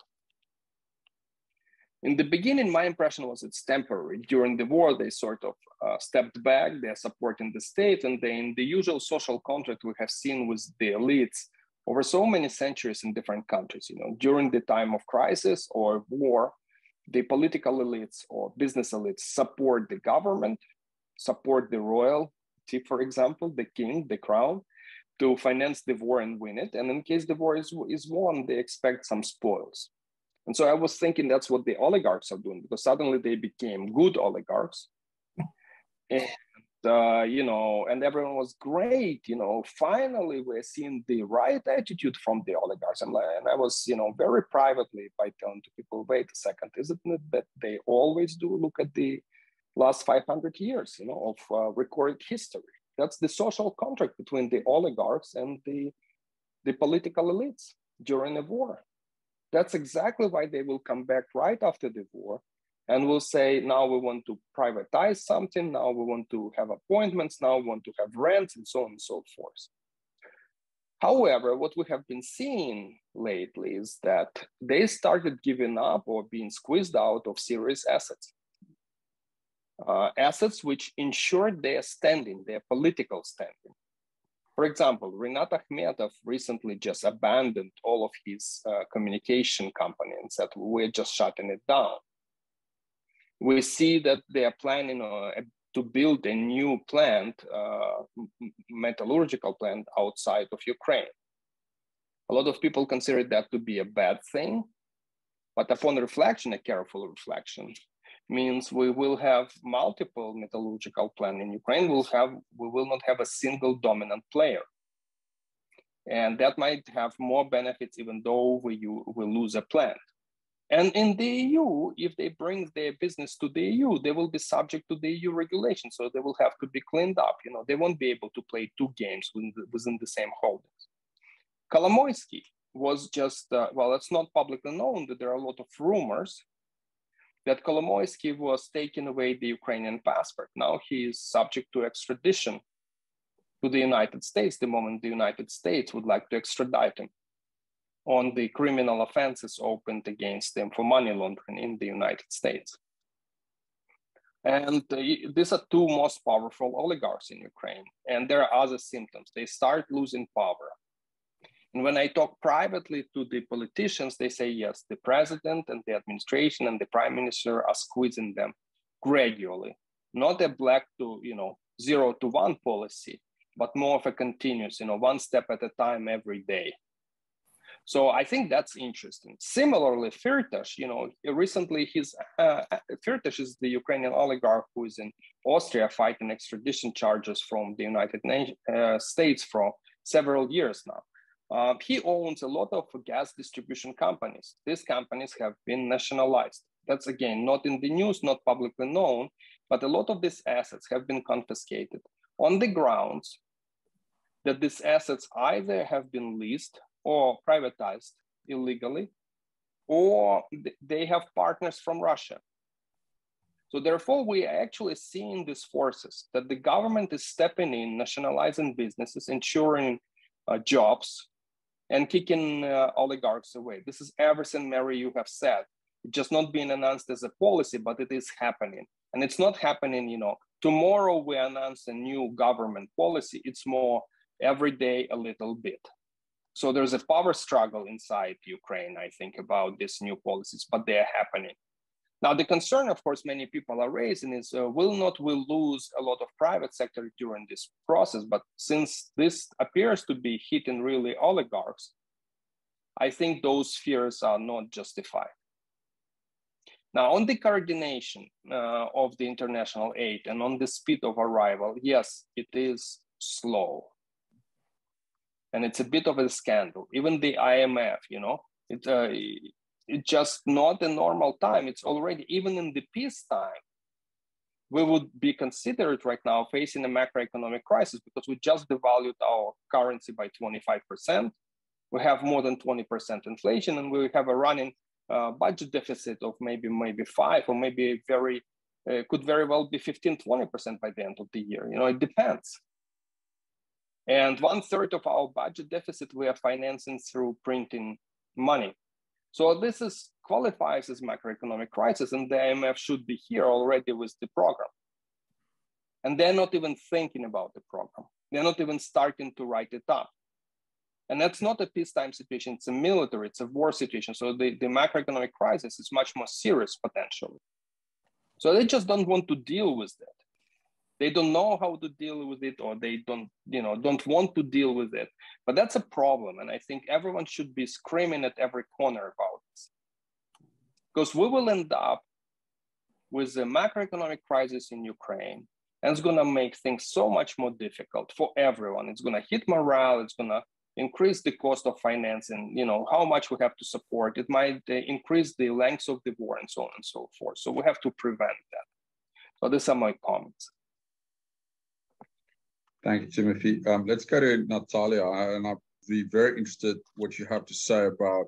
In the beginning, my impression was it's temporary. During the war, they sort of uh, stepped back, they're supporting the state, and then the usual social contract we have seen with the elites over so many centuries in different countries. You know, during the time of crisis or war, the political elites or business elites support the government, support the royalty, for example, the king, the crown, to finance the war and win it. And in case the war is, is won, they expect some spoils. And so I was thinking that's what the oligarchs are doing because suddenly they became good oligarchs. and, uh, you know, and everyone was great. You know, finally we're seeing the right attitude from the oligarchs. And, and I was, you know, very privately by telling to people, wait a second, isn't it that they always do look at the last 500 years, you know, of uh, recorded history? That's the social contract between the oligarchs and the, the political elites during a war. That's exactly why they will come back right after the war and will say, now we want to privatize something, now we want to have appointments, now we want to have rents, and so on and so forth. However, what we have been seeing lately is that they started giving up or being squeezed out of serious assets. Uh, assets which ensured their standing, their political standing. For example, Rinat Akhmetov recently just abandoned all of his uh, communication company and said, we're just shutting it down. We see that they are planning uh, to build a new plant, uh, metallurgical plant outside of Ukraine. A lot of people consider that to be a bad thing, but upon reflection, a careful reflection, means we will have multiple metallurgical plants in Ukraine. We'll have we will not have a single dominant player, and that might have more benefits even though we you, we lose a plant. And in the EU, if they bring their business to the EU, they will be subject to the EU regulation. So they will have to be cleaned up. You know, they won't be able to play two games within the, within the same holdings. Kolomoisky was just, uh, well, it's not publicly known that there are a lot of rumors that Kolomoisky was taking away the Ukrainian passport. Now he is subject to extradition to the United States the moment the United States would like to extradite him on the criminal offenses opened against them for money laundering in the United States. And uh, these are two most powerful oligarchs in Ukraine. And there are other symptoms. They start losing power. And when I talk privately to the politicians, they say, yes, the president and the administration and the prime minister are squeezing them gradually, not a black to, you know, zero to one policy, but more of a continuous, you know, one step at a time every day. So I think that's interesting. Similarly, Firtash, you know, recently his uh, Firtash is the Ukrainian oligarch who is in Austria fighting extradition charges from the United uh, States for several years now. Uh, he owns a lot of gas distribution companies. These companies have been nationalized. That's again not in the news, not publicly known, but a lot of these assets have been confiscated on the grounds that these assets either have been leased or privatized illegally, or they have partners from Russia. So therefore, we are actually seeing these forces that the government is stepping in, nationalizing businesses, ensuring uh, jobs, and kicking uh, oligarchs away. This is everything, Mary, you have said. It's just not being announced as a policy, but it is happening. And it's not happening, you know, tomorrow we announce a new government policy. It's more every day a little bit. So there's a power struggle inside Ukraine, I think, about these new policies, but they're happening. Now, the concern, of course, many people are raising is uh, will not we lose a lot of private sector during this process? But since this appears to be hitting really oligarchs, I think those fears are not justified. Now, on the coordination uh, of the international aid and on the speed of arrival, yes, it is slow and it's a bit of a scandal. Even the IMF, you know, it, uh, it's just not a normal time. It's already even in the peace time. We would be considered right now facing a macroeconomic crisis because we just devalued our currency by 25%. We have more than 20% inflation, and we have a running uh, budget deficit of maybe maybe five or maybe very uh, could very well be 15 20% by the end of the year you know it depends and one third of our budget deficit we are financing through printing money. So this is qualifies as macroeconomic crisis, and the IMF should be here already with the program. And they're not even thinking about the program. They're not even starting to write it up. And that's not a peacetime situation, it's a military, it's a war situation. So the, the macroeconomic crisis is much more serious potentially. So they just don't want to deal with that they don't know how to deal with it or they don't you know don't want to deal with it. But that's a problem and i think everyone should be screaming at every corner about this. Because we will end up with a macroeconomic crisis in ukraine and it's going to make things so much more difficult for everyone. It's going to hit morale it's going to increase the cost of financing you know how much we have to support. It might uh, increase the length of the war and so on and so forth. So we have to prevent that. So these are my comments Thank you, Timothy. Um, let's go to Natalia, and I'd be very interested what you have to say about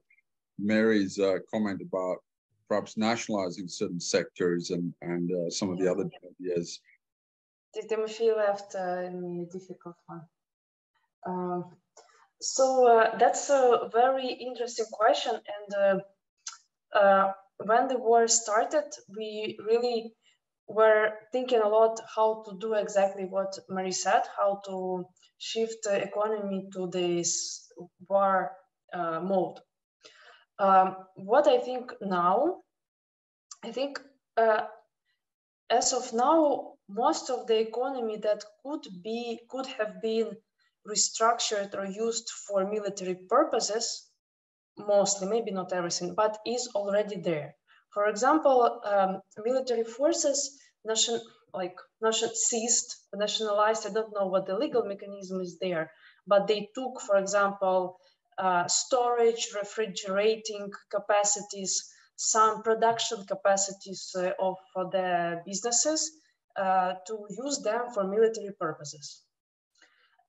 Mary's uh, comment about perhaps nationalizing certain sectors and, and uh, some of the other ideas. Timothy left uh, a difficult one. Um, so uh, that's a very interesting question. And uh, uh, when the war started, we really were thinking a lot how to do exactly what Marie said, how to shift the economy to this war uh, mode. Um, what I think now, I think uh, as of now, most of the economy that could be could have been restructured or used for military purposes, mostly, maybe not everything, but is already there. For example, um, military forces nation, like nation seized, nationalized. I don't know what the legal mechanism is there, but they took, for example, uh, storage, refrigerating capacities some production capacities uh, of the businesses uh, to use them for military purposes.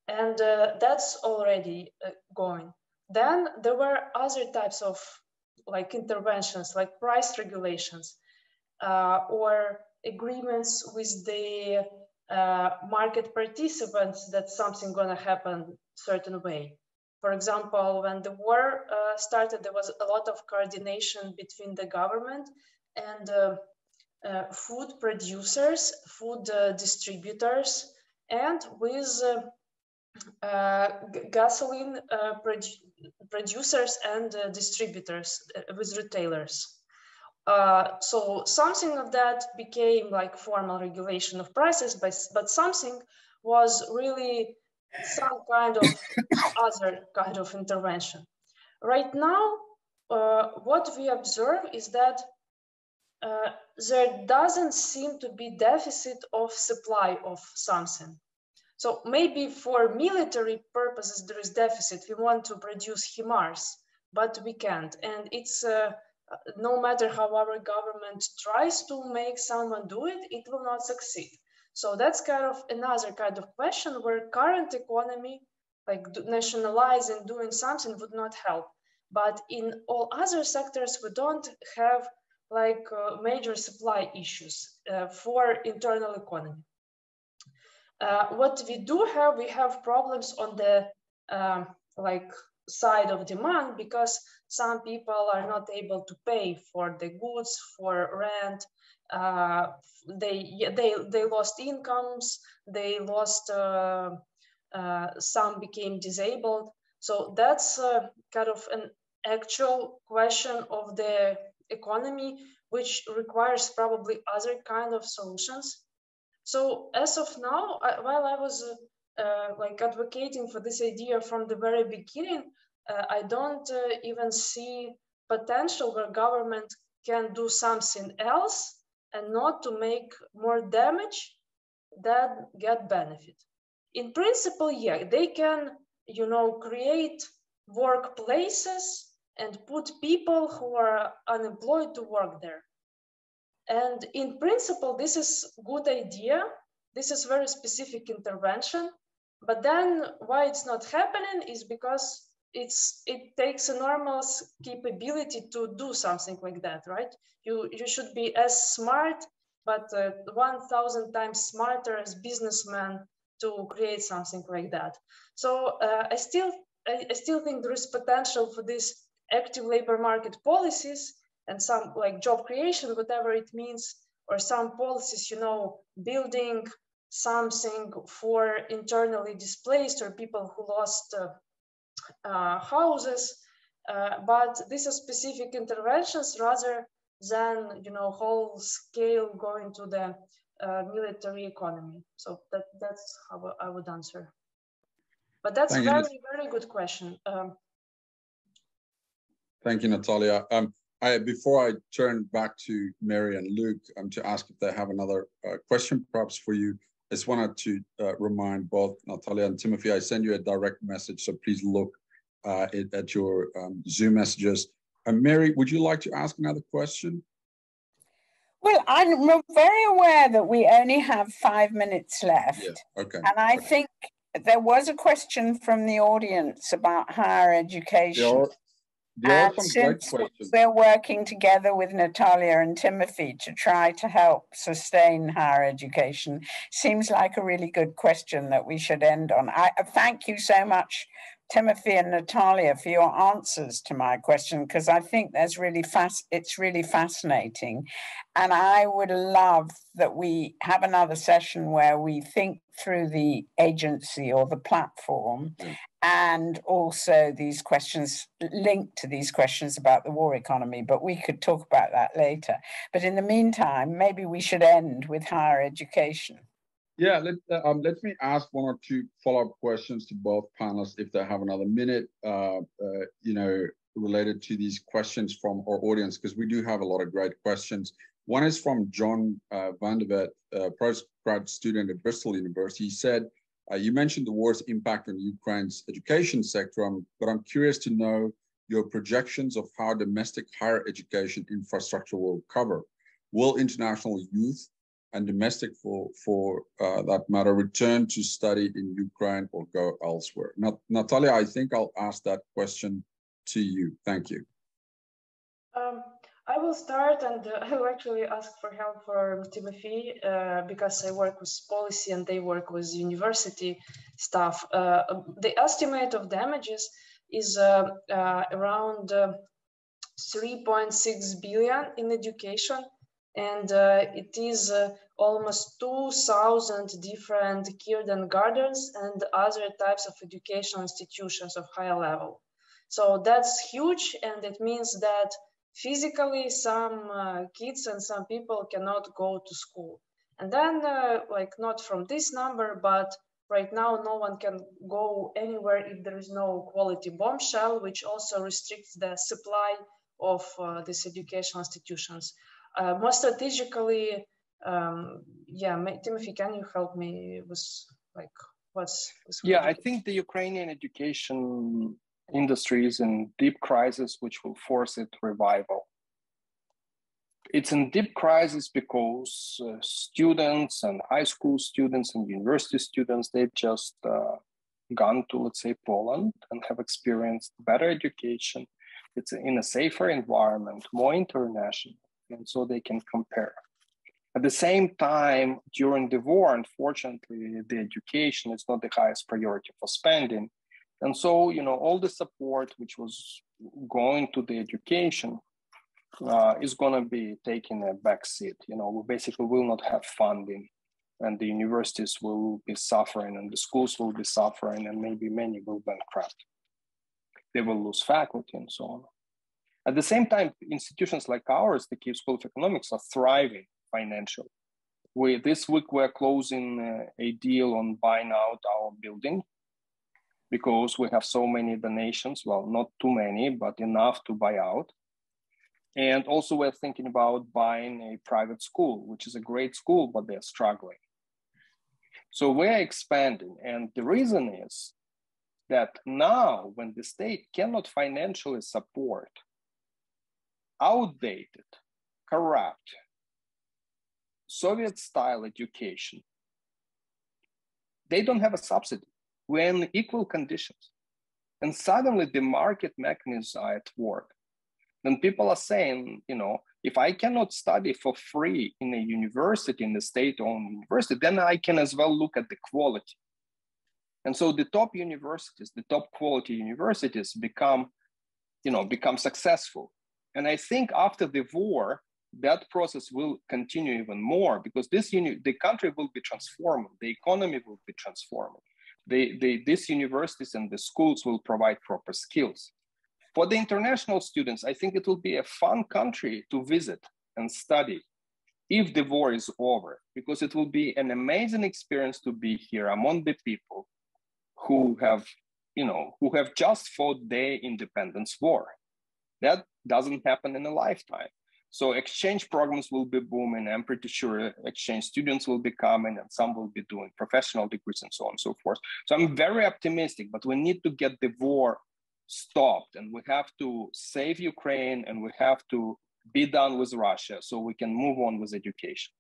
And uh, that's already uh, going. Then there were other types of like interventions, like price regulations uh, or agreements with the uh, market participants that something gonna happen certain way. For example, when the war uh, started, there was a lot of coordination between the government and uh, uh food producers, food uh, distributors, and with gasoline produ producers and distributors, with retailers. Uh, so something of that became like formal regulation of prices, but, but something was really some kind of other kind of intervention. Right now, uh, what we observe is that uh, there doesn't seem to be deficit of supply of something. So maybe for military purposes, there is deficit. We want to produce HIMARS, but we can't. And it's uh, no matter how our government tries to make someone do it, it will not succeed. So that's kind of another kind of question where current economy, like nationalizing, doing something would not help. But in all other sectors, we don't have like uh, major supply issues uh, for internal economy. Uh, what we do have, we have problems on the um, like side of demand because some people are not able to pay for the goods, for rent. Uh, they, they, they lost incomes, they lost, uh, uh, some became disabled. So that's uh, kind of an actual question of the economy, which requires probably other kind of solutions. So as of now, I, while I was uh, like advocating for this idea from the very beginning, uh, I don't uh, even see potential where government can do something else and not to make more damage than get benefit. In principle, yeah, they can, you know, create workplaces and put people who are unemployed to work there. And in principle, this is good idea. This is very specific intervention. But then why it's not happening is because it's it takes enormous capability to do something like that, right? You you should be as smart, but uh, 1,000 times smarter as businessman to create something like that. So uh, I still I, I still think there is potential for these active labor market policies and some like job creation, whatever it means, or some policies, you know, building something for internally displaced or people who lost uh, uh, houses, uh, but these are specific interventions rather than you know whole scale going to the uh, military economy. So that that's how I would answer. But that's Thank very very good question. Um, Thank you, Natalia. Um, I, before I turn back to Mary and Luke um, to ask if they have another uh, question, perhaps for you, I just wanted to uh, remind both Natalia and Timothy, I send you a direct message, so please look uh, at your um, Zoom messages. Uh, Mary, would you like to ask another question? Well, I'm very aware that we only have five minutes left. Yeah. Okay. And I okay. think there was a question from the audience about higher education. There and uh, since we're working together with Natalia and Timothy to try to help sustain higher education, seems like a really good question that we should end on. I uh, thank you so much Timothy and Natalia for your answers to my question because I think that's really fast it's really fascinating. And I would love that we have another session where we think through the agency or the platform mm. and also these questions linked to these questions about the war economy but we could talk about that later. But in the meantime maybe we should end with higher education yeah, let, uh, um, let me ask one or two follow-up questions to both panelists if they have another minute, uh, uh, you know, related to these questions from our audience, because we do have a lot of great questions. One is from John uh, Van der Vet, a postgrad student at Bristol University. He said, uh, you mentioned the war's impact on Ukraine's education sector, um, but I'm curious to know your projections of how domestic higher education infrastructure will recover. Will international youth and domestic for, for uh, that matter return to study in Ukraine or go elsewhere? Nat Natalia, I think I'll ask that question to you. Thank you. Um, I will start and uh, I will actually ask for help from Timothy uh, because I work with policy and they work with university staff. Uh, the estimate of damages is uh, uh, around uh, 3.6 billion in education and it is almost 2,000 different kindergartens and other types of educational institutions of higher level. So that's huge and it means that physically some uh, kids and some people cannot go to school and then uh, like not from this number but right now no one can go anywhere if there is no quality bombshell which also restricts the supply of uh, these educational institutions uh, more strategically um, yeah timothy can you help me with like what's, what's yeah i think the ukrainian education industry is in deep crisis which will force it revival. It's in deep crisis because uh, students and high school students and university students, they've just uh, gone to, let's say, Poland and have experienced better education. It's in a safer environment, more international, and so they can compare. At the same time, during the war, unfortunately, the education is not the highest priority for spending and so, you know, all the support which was going to the education uh, is going to be taking a back seat. You know, we basically will not have funding, and the universities will be suffering, and the schools will be suffering, and maybe many will bankrupt. They will lose faculty and so on. At the same time, institutions like ours, the Kiev School of Economics, are thriving financially. We, this week we're closing uh, a deal on buying out our building because we have so many donations. Well, not too many, but enough to buy out. And also, we're thinking about buying a private school, which is a great school, but they're struggling. So we're expanding. And the reason is that now, when the state cannot financially support outdated, corrupt, Soviet style education, they don't have a subsidy we're in equal conditions. And suddenly the market mechanisms are at work. Then people are saying, you know, if I cannot study for free in a university, in a state-owned university, then I can as well look at the quality. And so the top universities, the top quality universities become, you know, become successful. And I think after the war, that process will continue even more because this uni- the country will be transforming, the economy will be transforming they, these universities and the schools will provide proper skills. For the international students, I think it will be a fun country to visit and study if the war is over, because it will be an amazing experience to be here among the people who have, you know, who have just fought their independence war. That doesn't happen in a lifetime. So exchange programs will be booming. I'm pretty sure exchange students will be coming and some will be doing professional degrees and so on and so forth. So I'm very optimistic, but we need to get the war stopped and we have to save Ukraine and we have to be done with Russia so we can move on with education.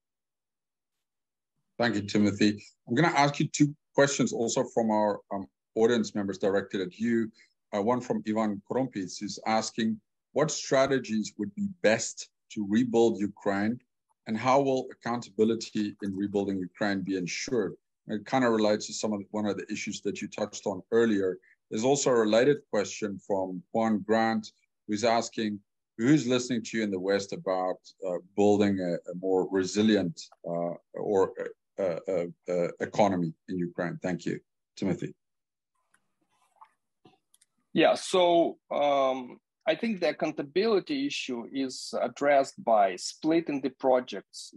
Thank you, Timothy. I'm going to ask you two questions also from our um, audience members directed at you. Uh, one from Ivan Krompis, who's asking, what strategies would be best to rebuild Ukraine? And how will accountability in rebuilding Ukraine be ensured? It kind of relates to some of one of the issues that you touched on earlier. There's also a related question from Juan Grant, who's asking, who's listening to you in the West about uh, building a, a, more resilient uh, or uh, uh, uh, economy in Ukraine? Thank you, Timothy. Yeah, so um, I think the accountability issue is addressed by splitting the projects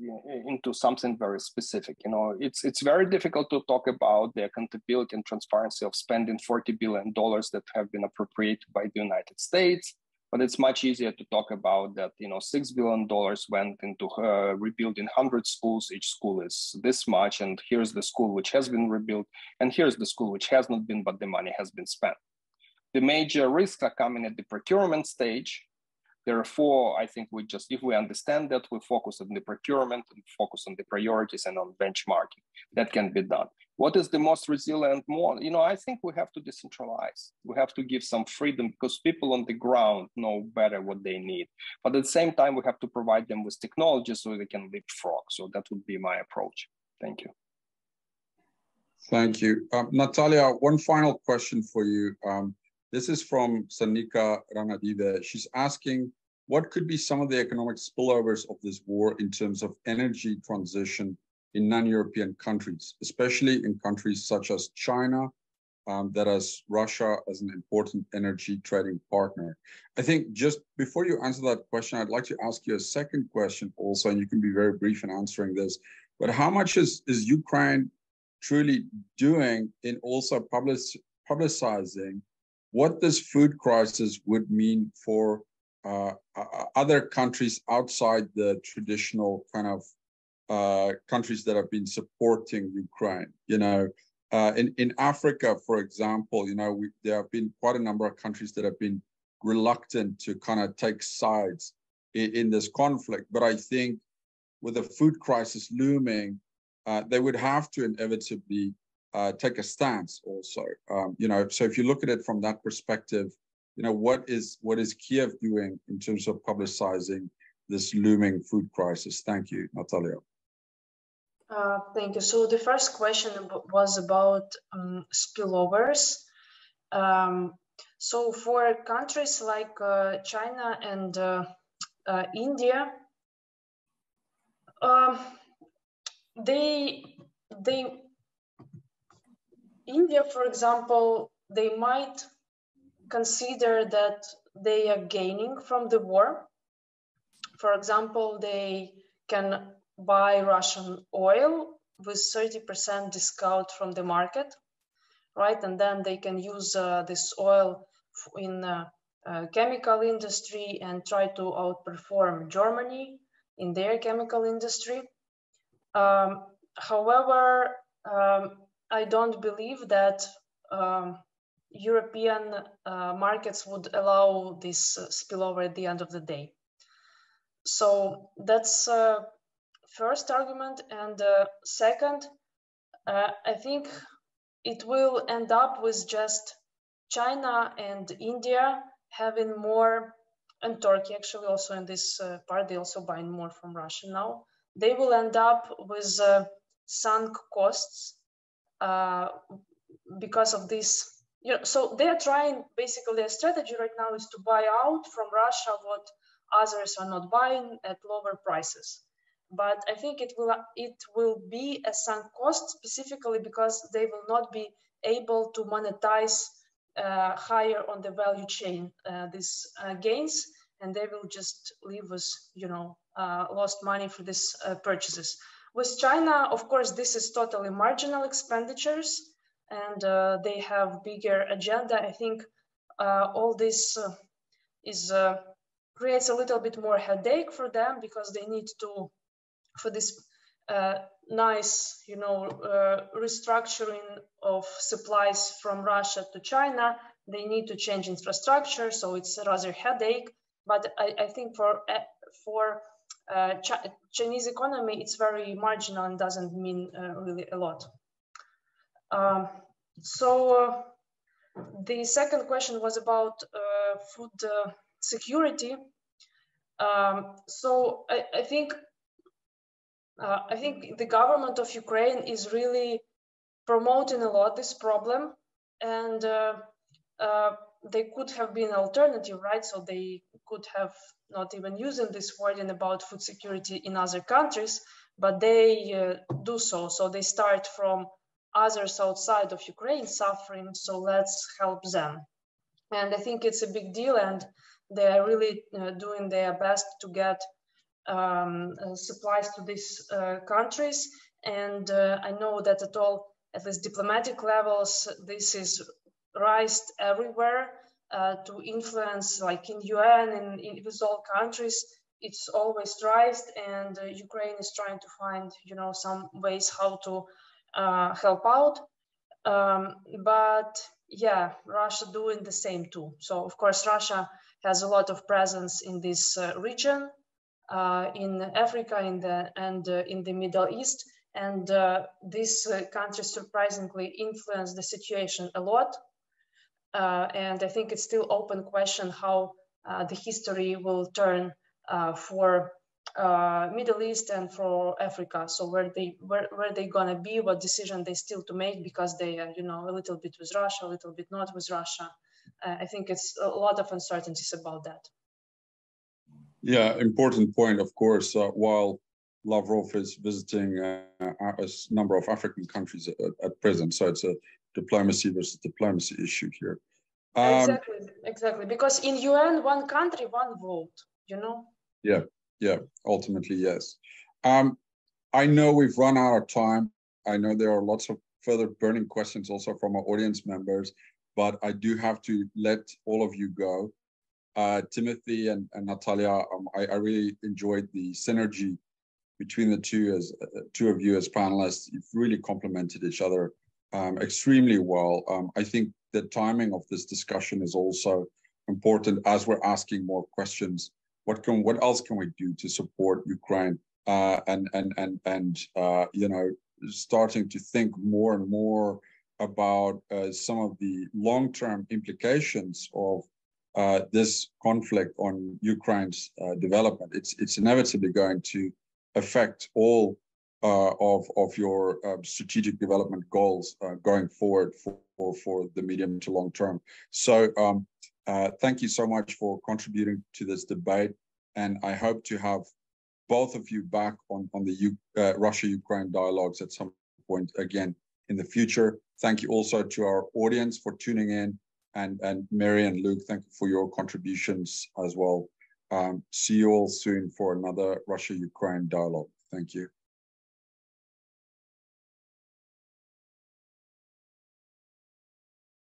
into something very specific. You know, it's it's very difficult to talk about the accountability and transparency of spending forty billion dollars that have been appropriated by the United States, but it's much easier to talk about that. You know, six billion dollars went into uh, rebuilding hundred schools. Each school is this much, and here's the school which has been rebuilt, and here's the school which has not been, but the money has been spent. The major risks are coming at the procurement stage. Therefore, I think we just, if we understand that, we focus on the procurement and focus on the priorities and on benchmarking. That can be done. What is the most resilient more? You know, I think we have to decentralize. We have to give some freedom because people on the ground know better what they need. But at the same time, we have to provide them with technology so they can leapfrog. So that would be my approach. Thank you. Thank you. Um, Natalia, one final question for you. Um, this is from Sanika Ranadive. She's asking, what could be some of the economic spillovers of this war in terms of energy transition in non-European countries, especially in countries such as China, um, that has Russia as an important energy trading partner. I think just before you answer that question, I'd like to ask you a second question also, and you can be very brief in answering this. But how much is, is Ukraine truly doing in also public, publicizing what this food crisis would mean for uh, other countries outside the traditional kind of uh, countries that have been supporting Ukraine. You know, uh, in in Africa, for example, you know, we, there have been quite a number of countries that have been reluctant to kind of take sides in, in this conflict. But I think with the food crisis looming, uh, they would have to inevitably uh, take a stance also. Um, you know, so if you look at it from that perspective, you know, what is what is Kiev doing in terms of publicizing this looming food crisis? Thank you, Nataliia. Uh, thank you. So the first question was about um, spillovers. Um, so for countries like uh, China and uh, uh India, um, they they India, for example, they might consider that they are gaining from the war. For example, they can buy Russian oil with 30% discount from the market, right? And then they can use uh, this oil in uh, uh, chemical industry and try to outperform Germany in their chemical industry. Um, however, um, I don't believe that um, European uh, markets would allow this uh, spillover at the end of the day. So that's uh, first argument. And uh, second, uh, I think it will end up with just China and India having more, and Turkey actually also in this uh, part, they also buying more from Russia now. They will end up with sunk costs uh, because of this. You know, so they're trying basically their strategy right now is to buy out from Russia what others are not buying at lower prices. But I think it will it will be a sunk cost specifically because they will not be able to monetize uh, higher on the value chain uh, these uh, gains, and they will just leave us, you know, uh, lost money for these uh, purchases. With China, of course, this is totally marginal expenditures and uh, they have bigger agenda. I think uh, all this uh, is uh, creates a little bit more headache for them because they need to, for this uh, nice, you know, uh, restructuring of supplies from Russia to China, they need to change infrastructure. So it's rather headache. But I, I think for for uh, Ch Chinese economy, it's very marginal and doesn't mean uh, really a lot. Um, so uh, the second question was about uh, food uh, security. Um, so I, I think uh, I think the government of Ukraine is really promoting a lot this problem, and they could have been alternative, right? So they could have not even using this wording about food security in other countries, but they uh, do so. So they start from others outside of Ukraine suffering, so let's help them. And I think it's a big deal, and they are really uh, doing their best to get um, uh, supplies to these uh, countries. And uh, I know that at all, at least diplomatic levels, this is raised everywhere uh, to influence, like in UN and in, with all countries, it's always raised, and uh, Ukraine is trying to find, you know, some ways how to uh, help out. Um, but yeah, Russia doing the same too. So of course, Russia has a lot of presence in this uh, region, uh, in Africa, in the and in the Middle East, and uh, this uh, country surprisingly influenced the situation a lot. Uh, and I think it's still open question how the history will turn for uh, Middle East and for Africa. So where they where where they gonna be, what decision they still to make because they are you know a little bit with Russia, a little bit not with Russia. Uh, I think it's a lot of uncertainties about that. Yeah, important point. Of course, uh, while Lavrov is visiting uh, a number of African countries at, at, present, so it's a diplomacy versus diplomacy issue here. Um, exactly, exactly. Because in UN, one country, one vote. You know. Yeah, yeah, ultimately, yes. Um, I know we've run out of time. I know there are lots of further burning questions also from our audience members, but I do have to let all of you go. Uh, Timothy and, and Nataliia, um, I, I, really enjoyed the synergy between the two as uh, two of you as panelists. You've really complemented each other um, extremely well. Um, I think the timing of this discussion is also important as we're asking more questions what can what else can we do to support Ukraine uh, and and and and uh, you know starting to think more and more about uh, some of the long-term implications of uh, this conflict on Ukraine's uh, development. It's it's inevitably going to affect all uh, of of your strategic development goals going forward for, for, for the medium to long term. So um, uh, thank you so much for contributing to this debate. And I hope to have both of you back on, on the uh, Russia-Ukraine dialogues at some point again in the future. Thank you also to our audience for tuning in. And, and Mary and Luke, thank you for your contributions as well. Um, see you all soon for another Russia-Ukraine dialogue. Thank you.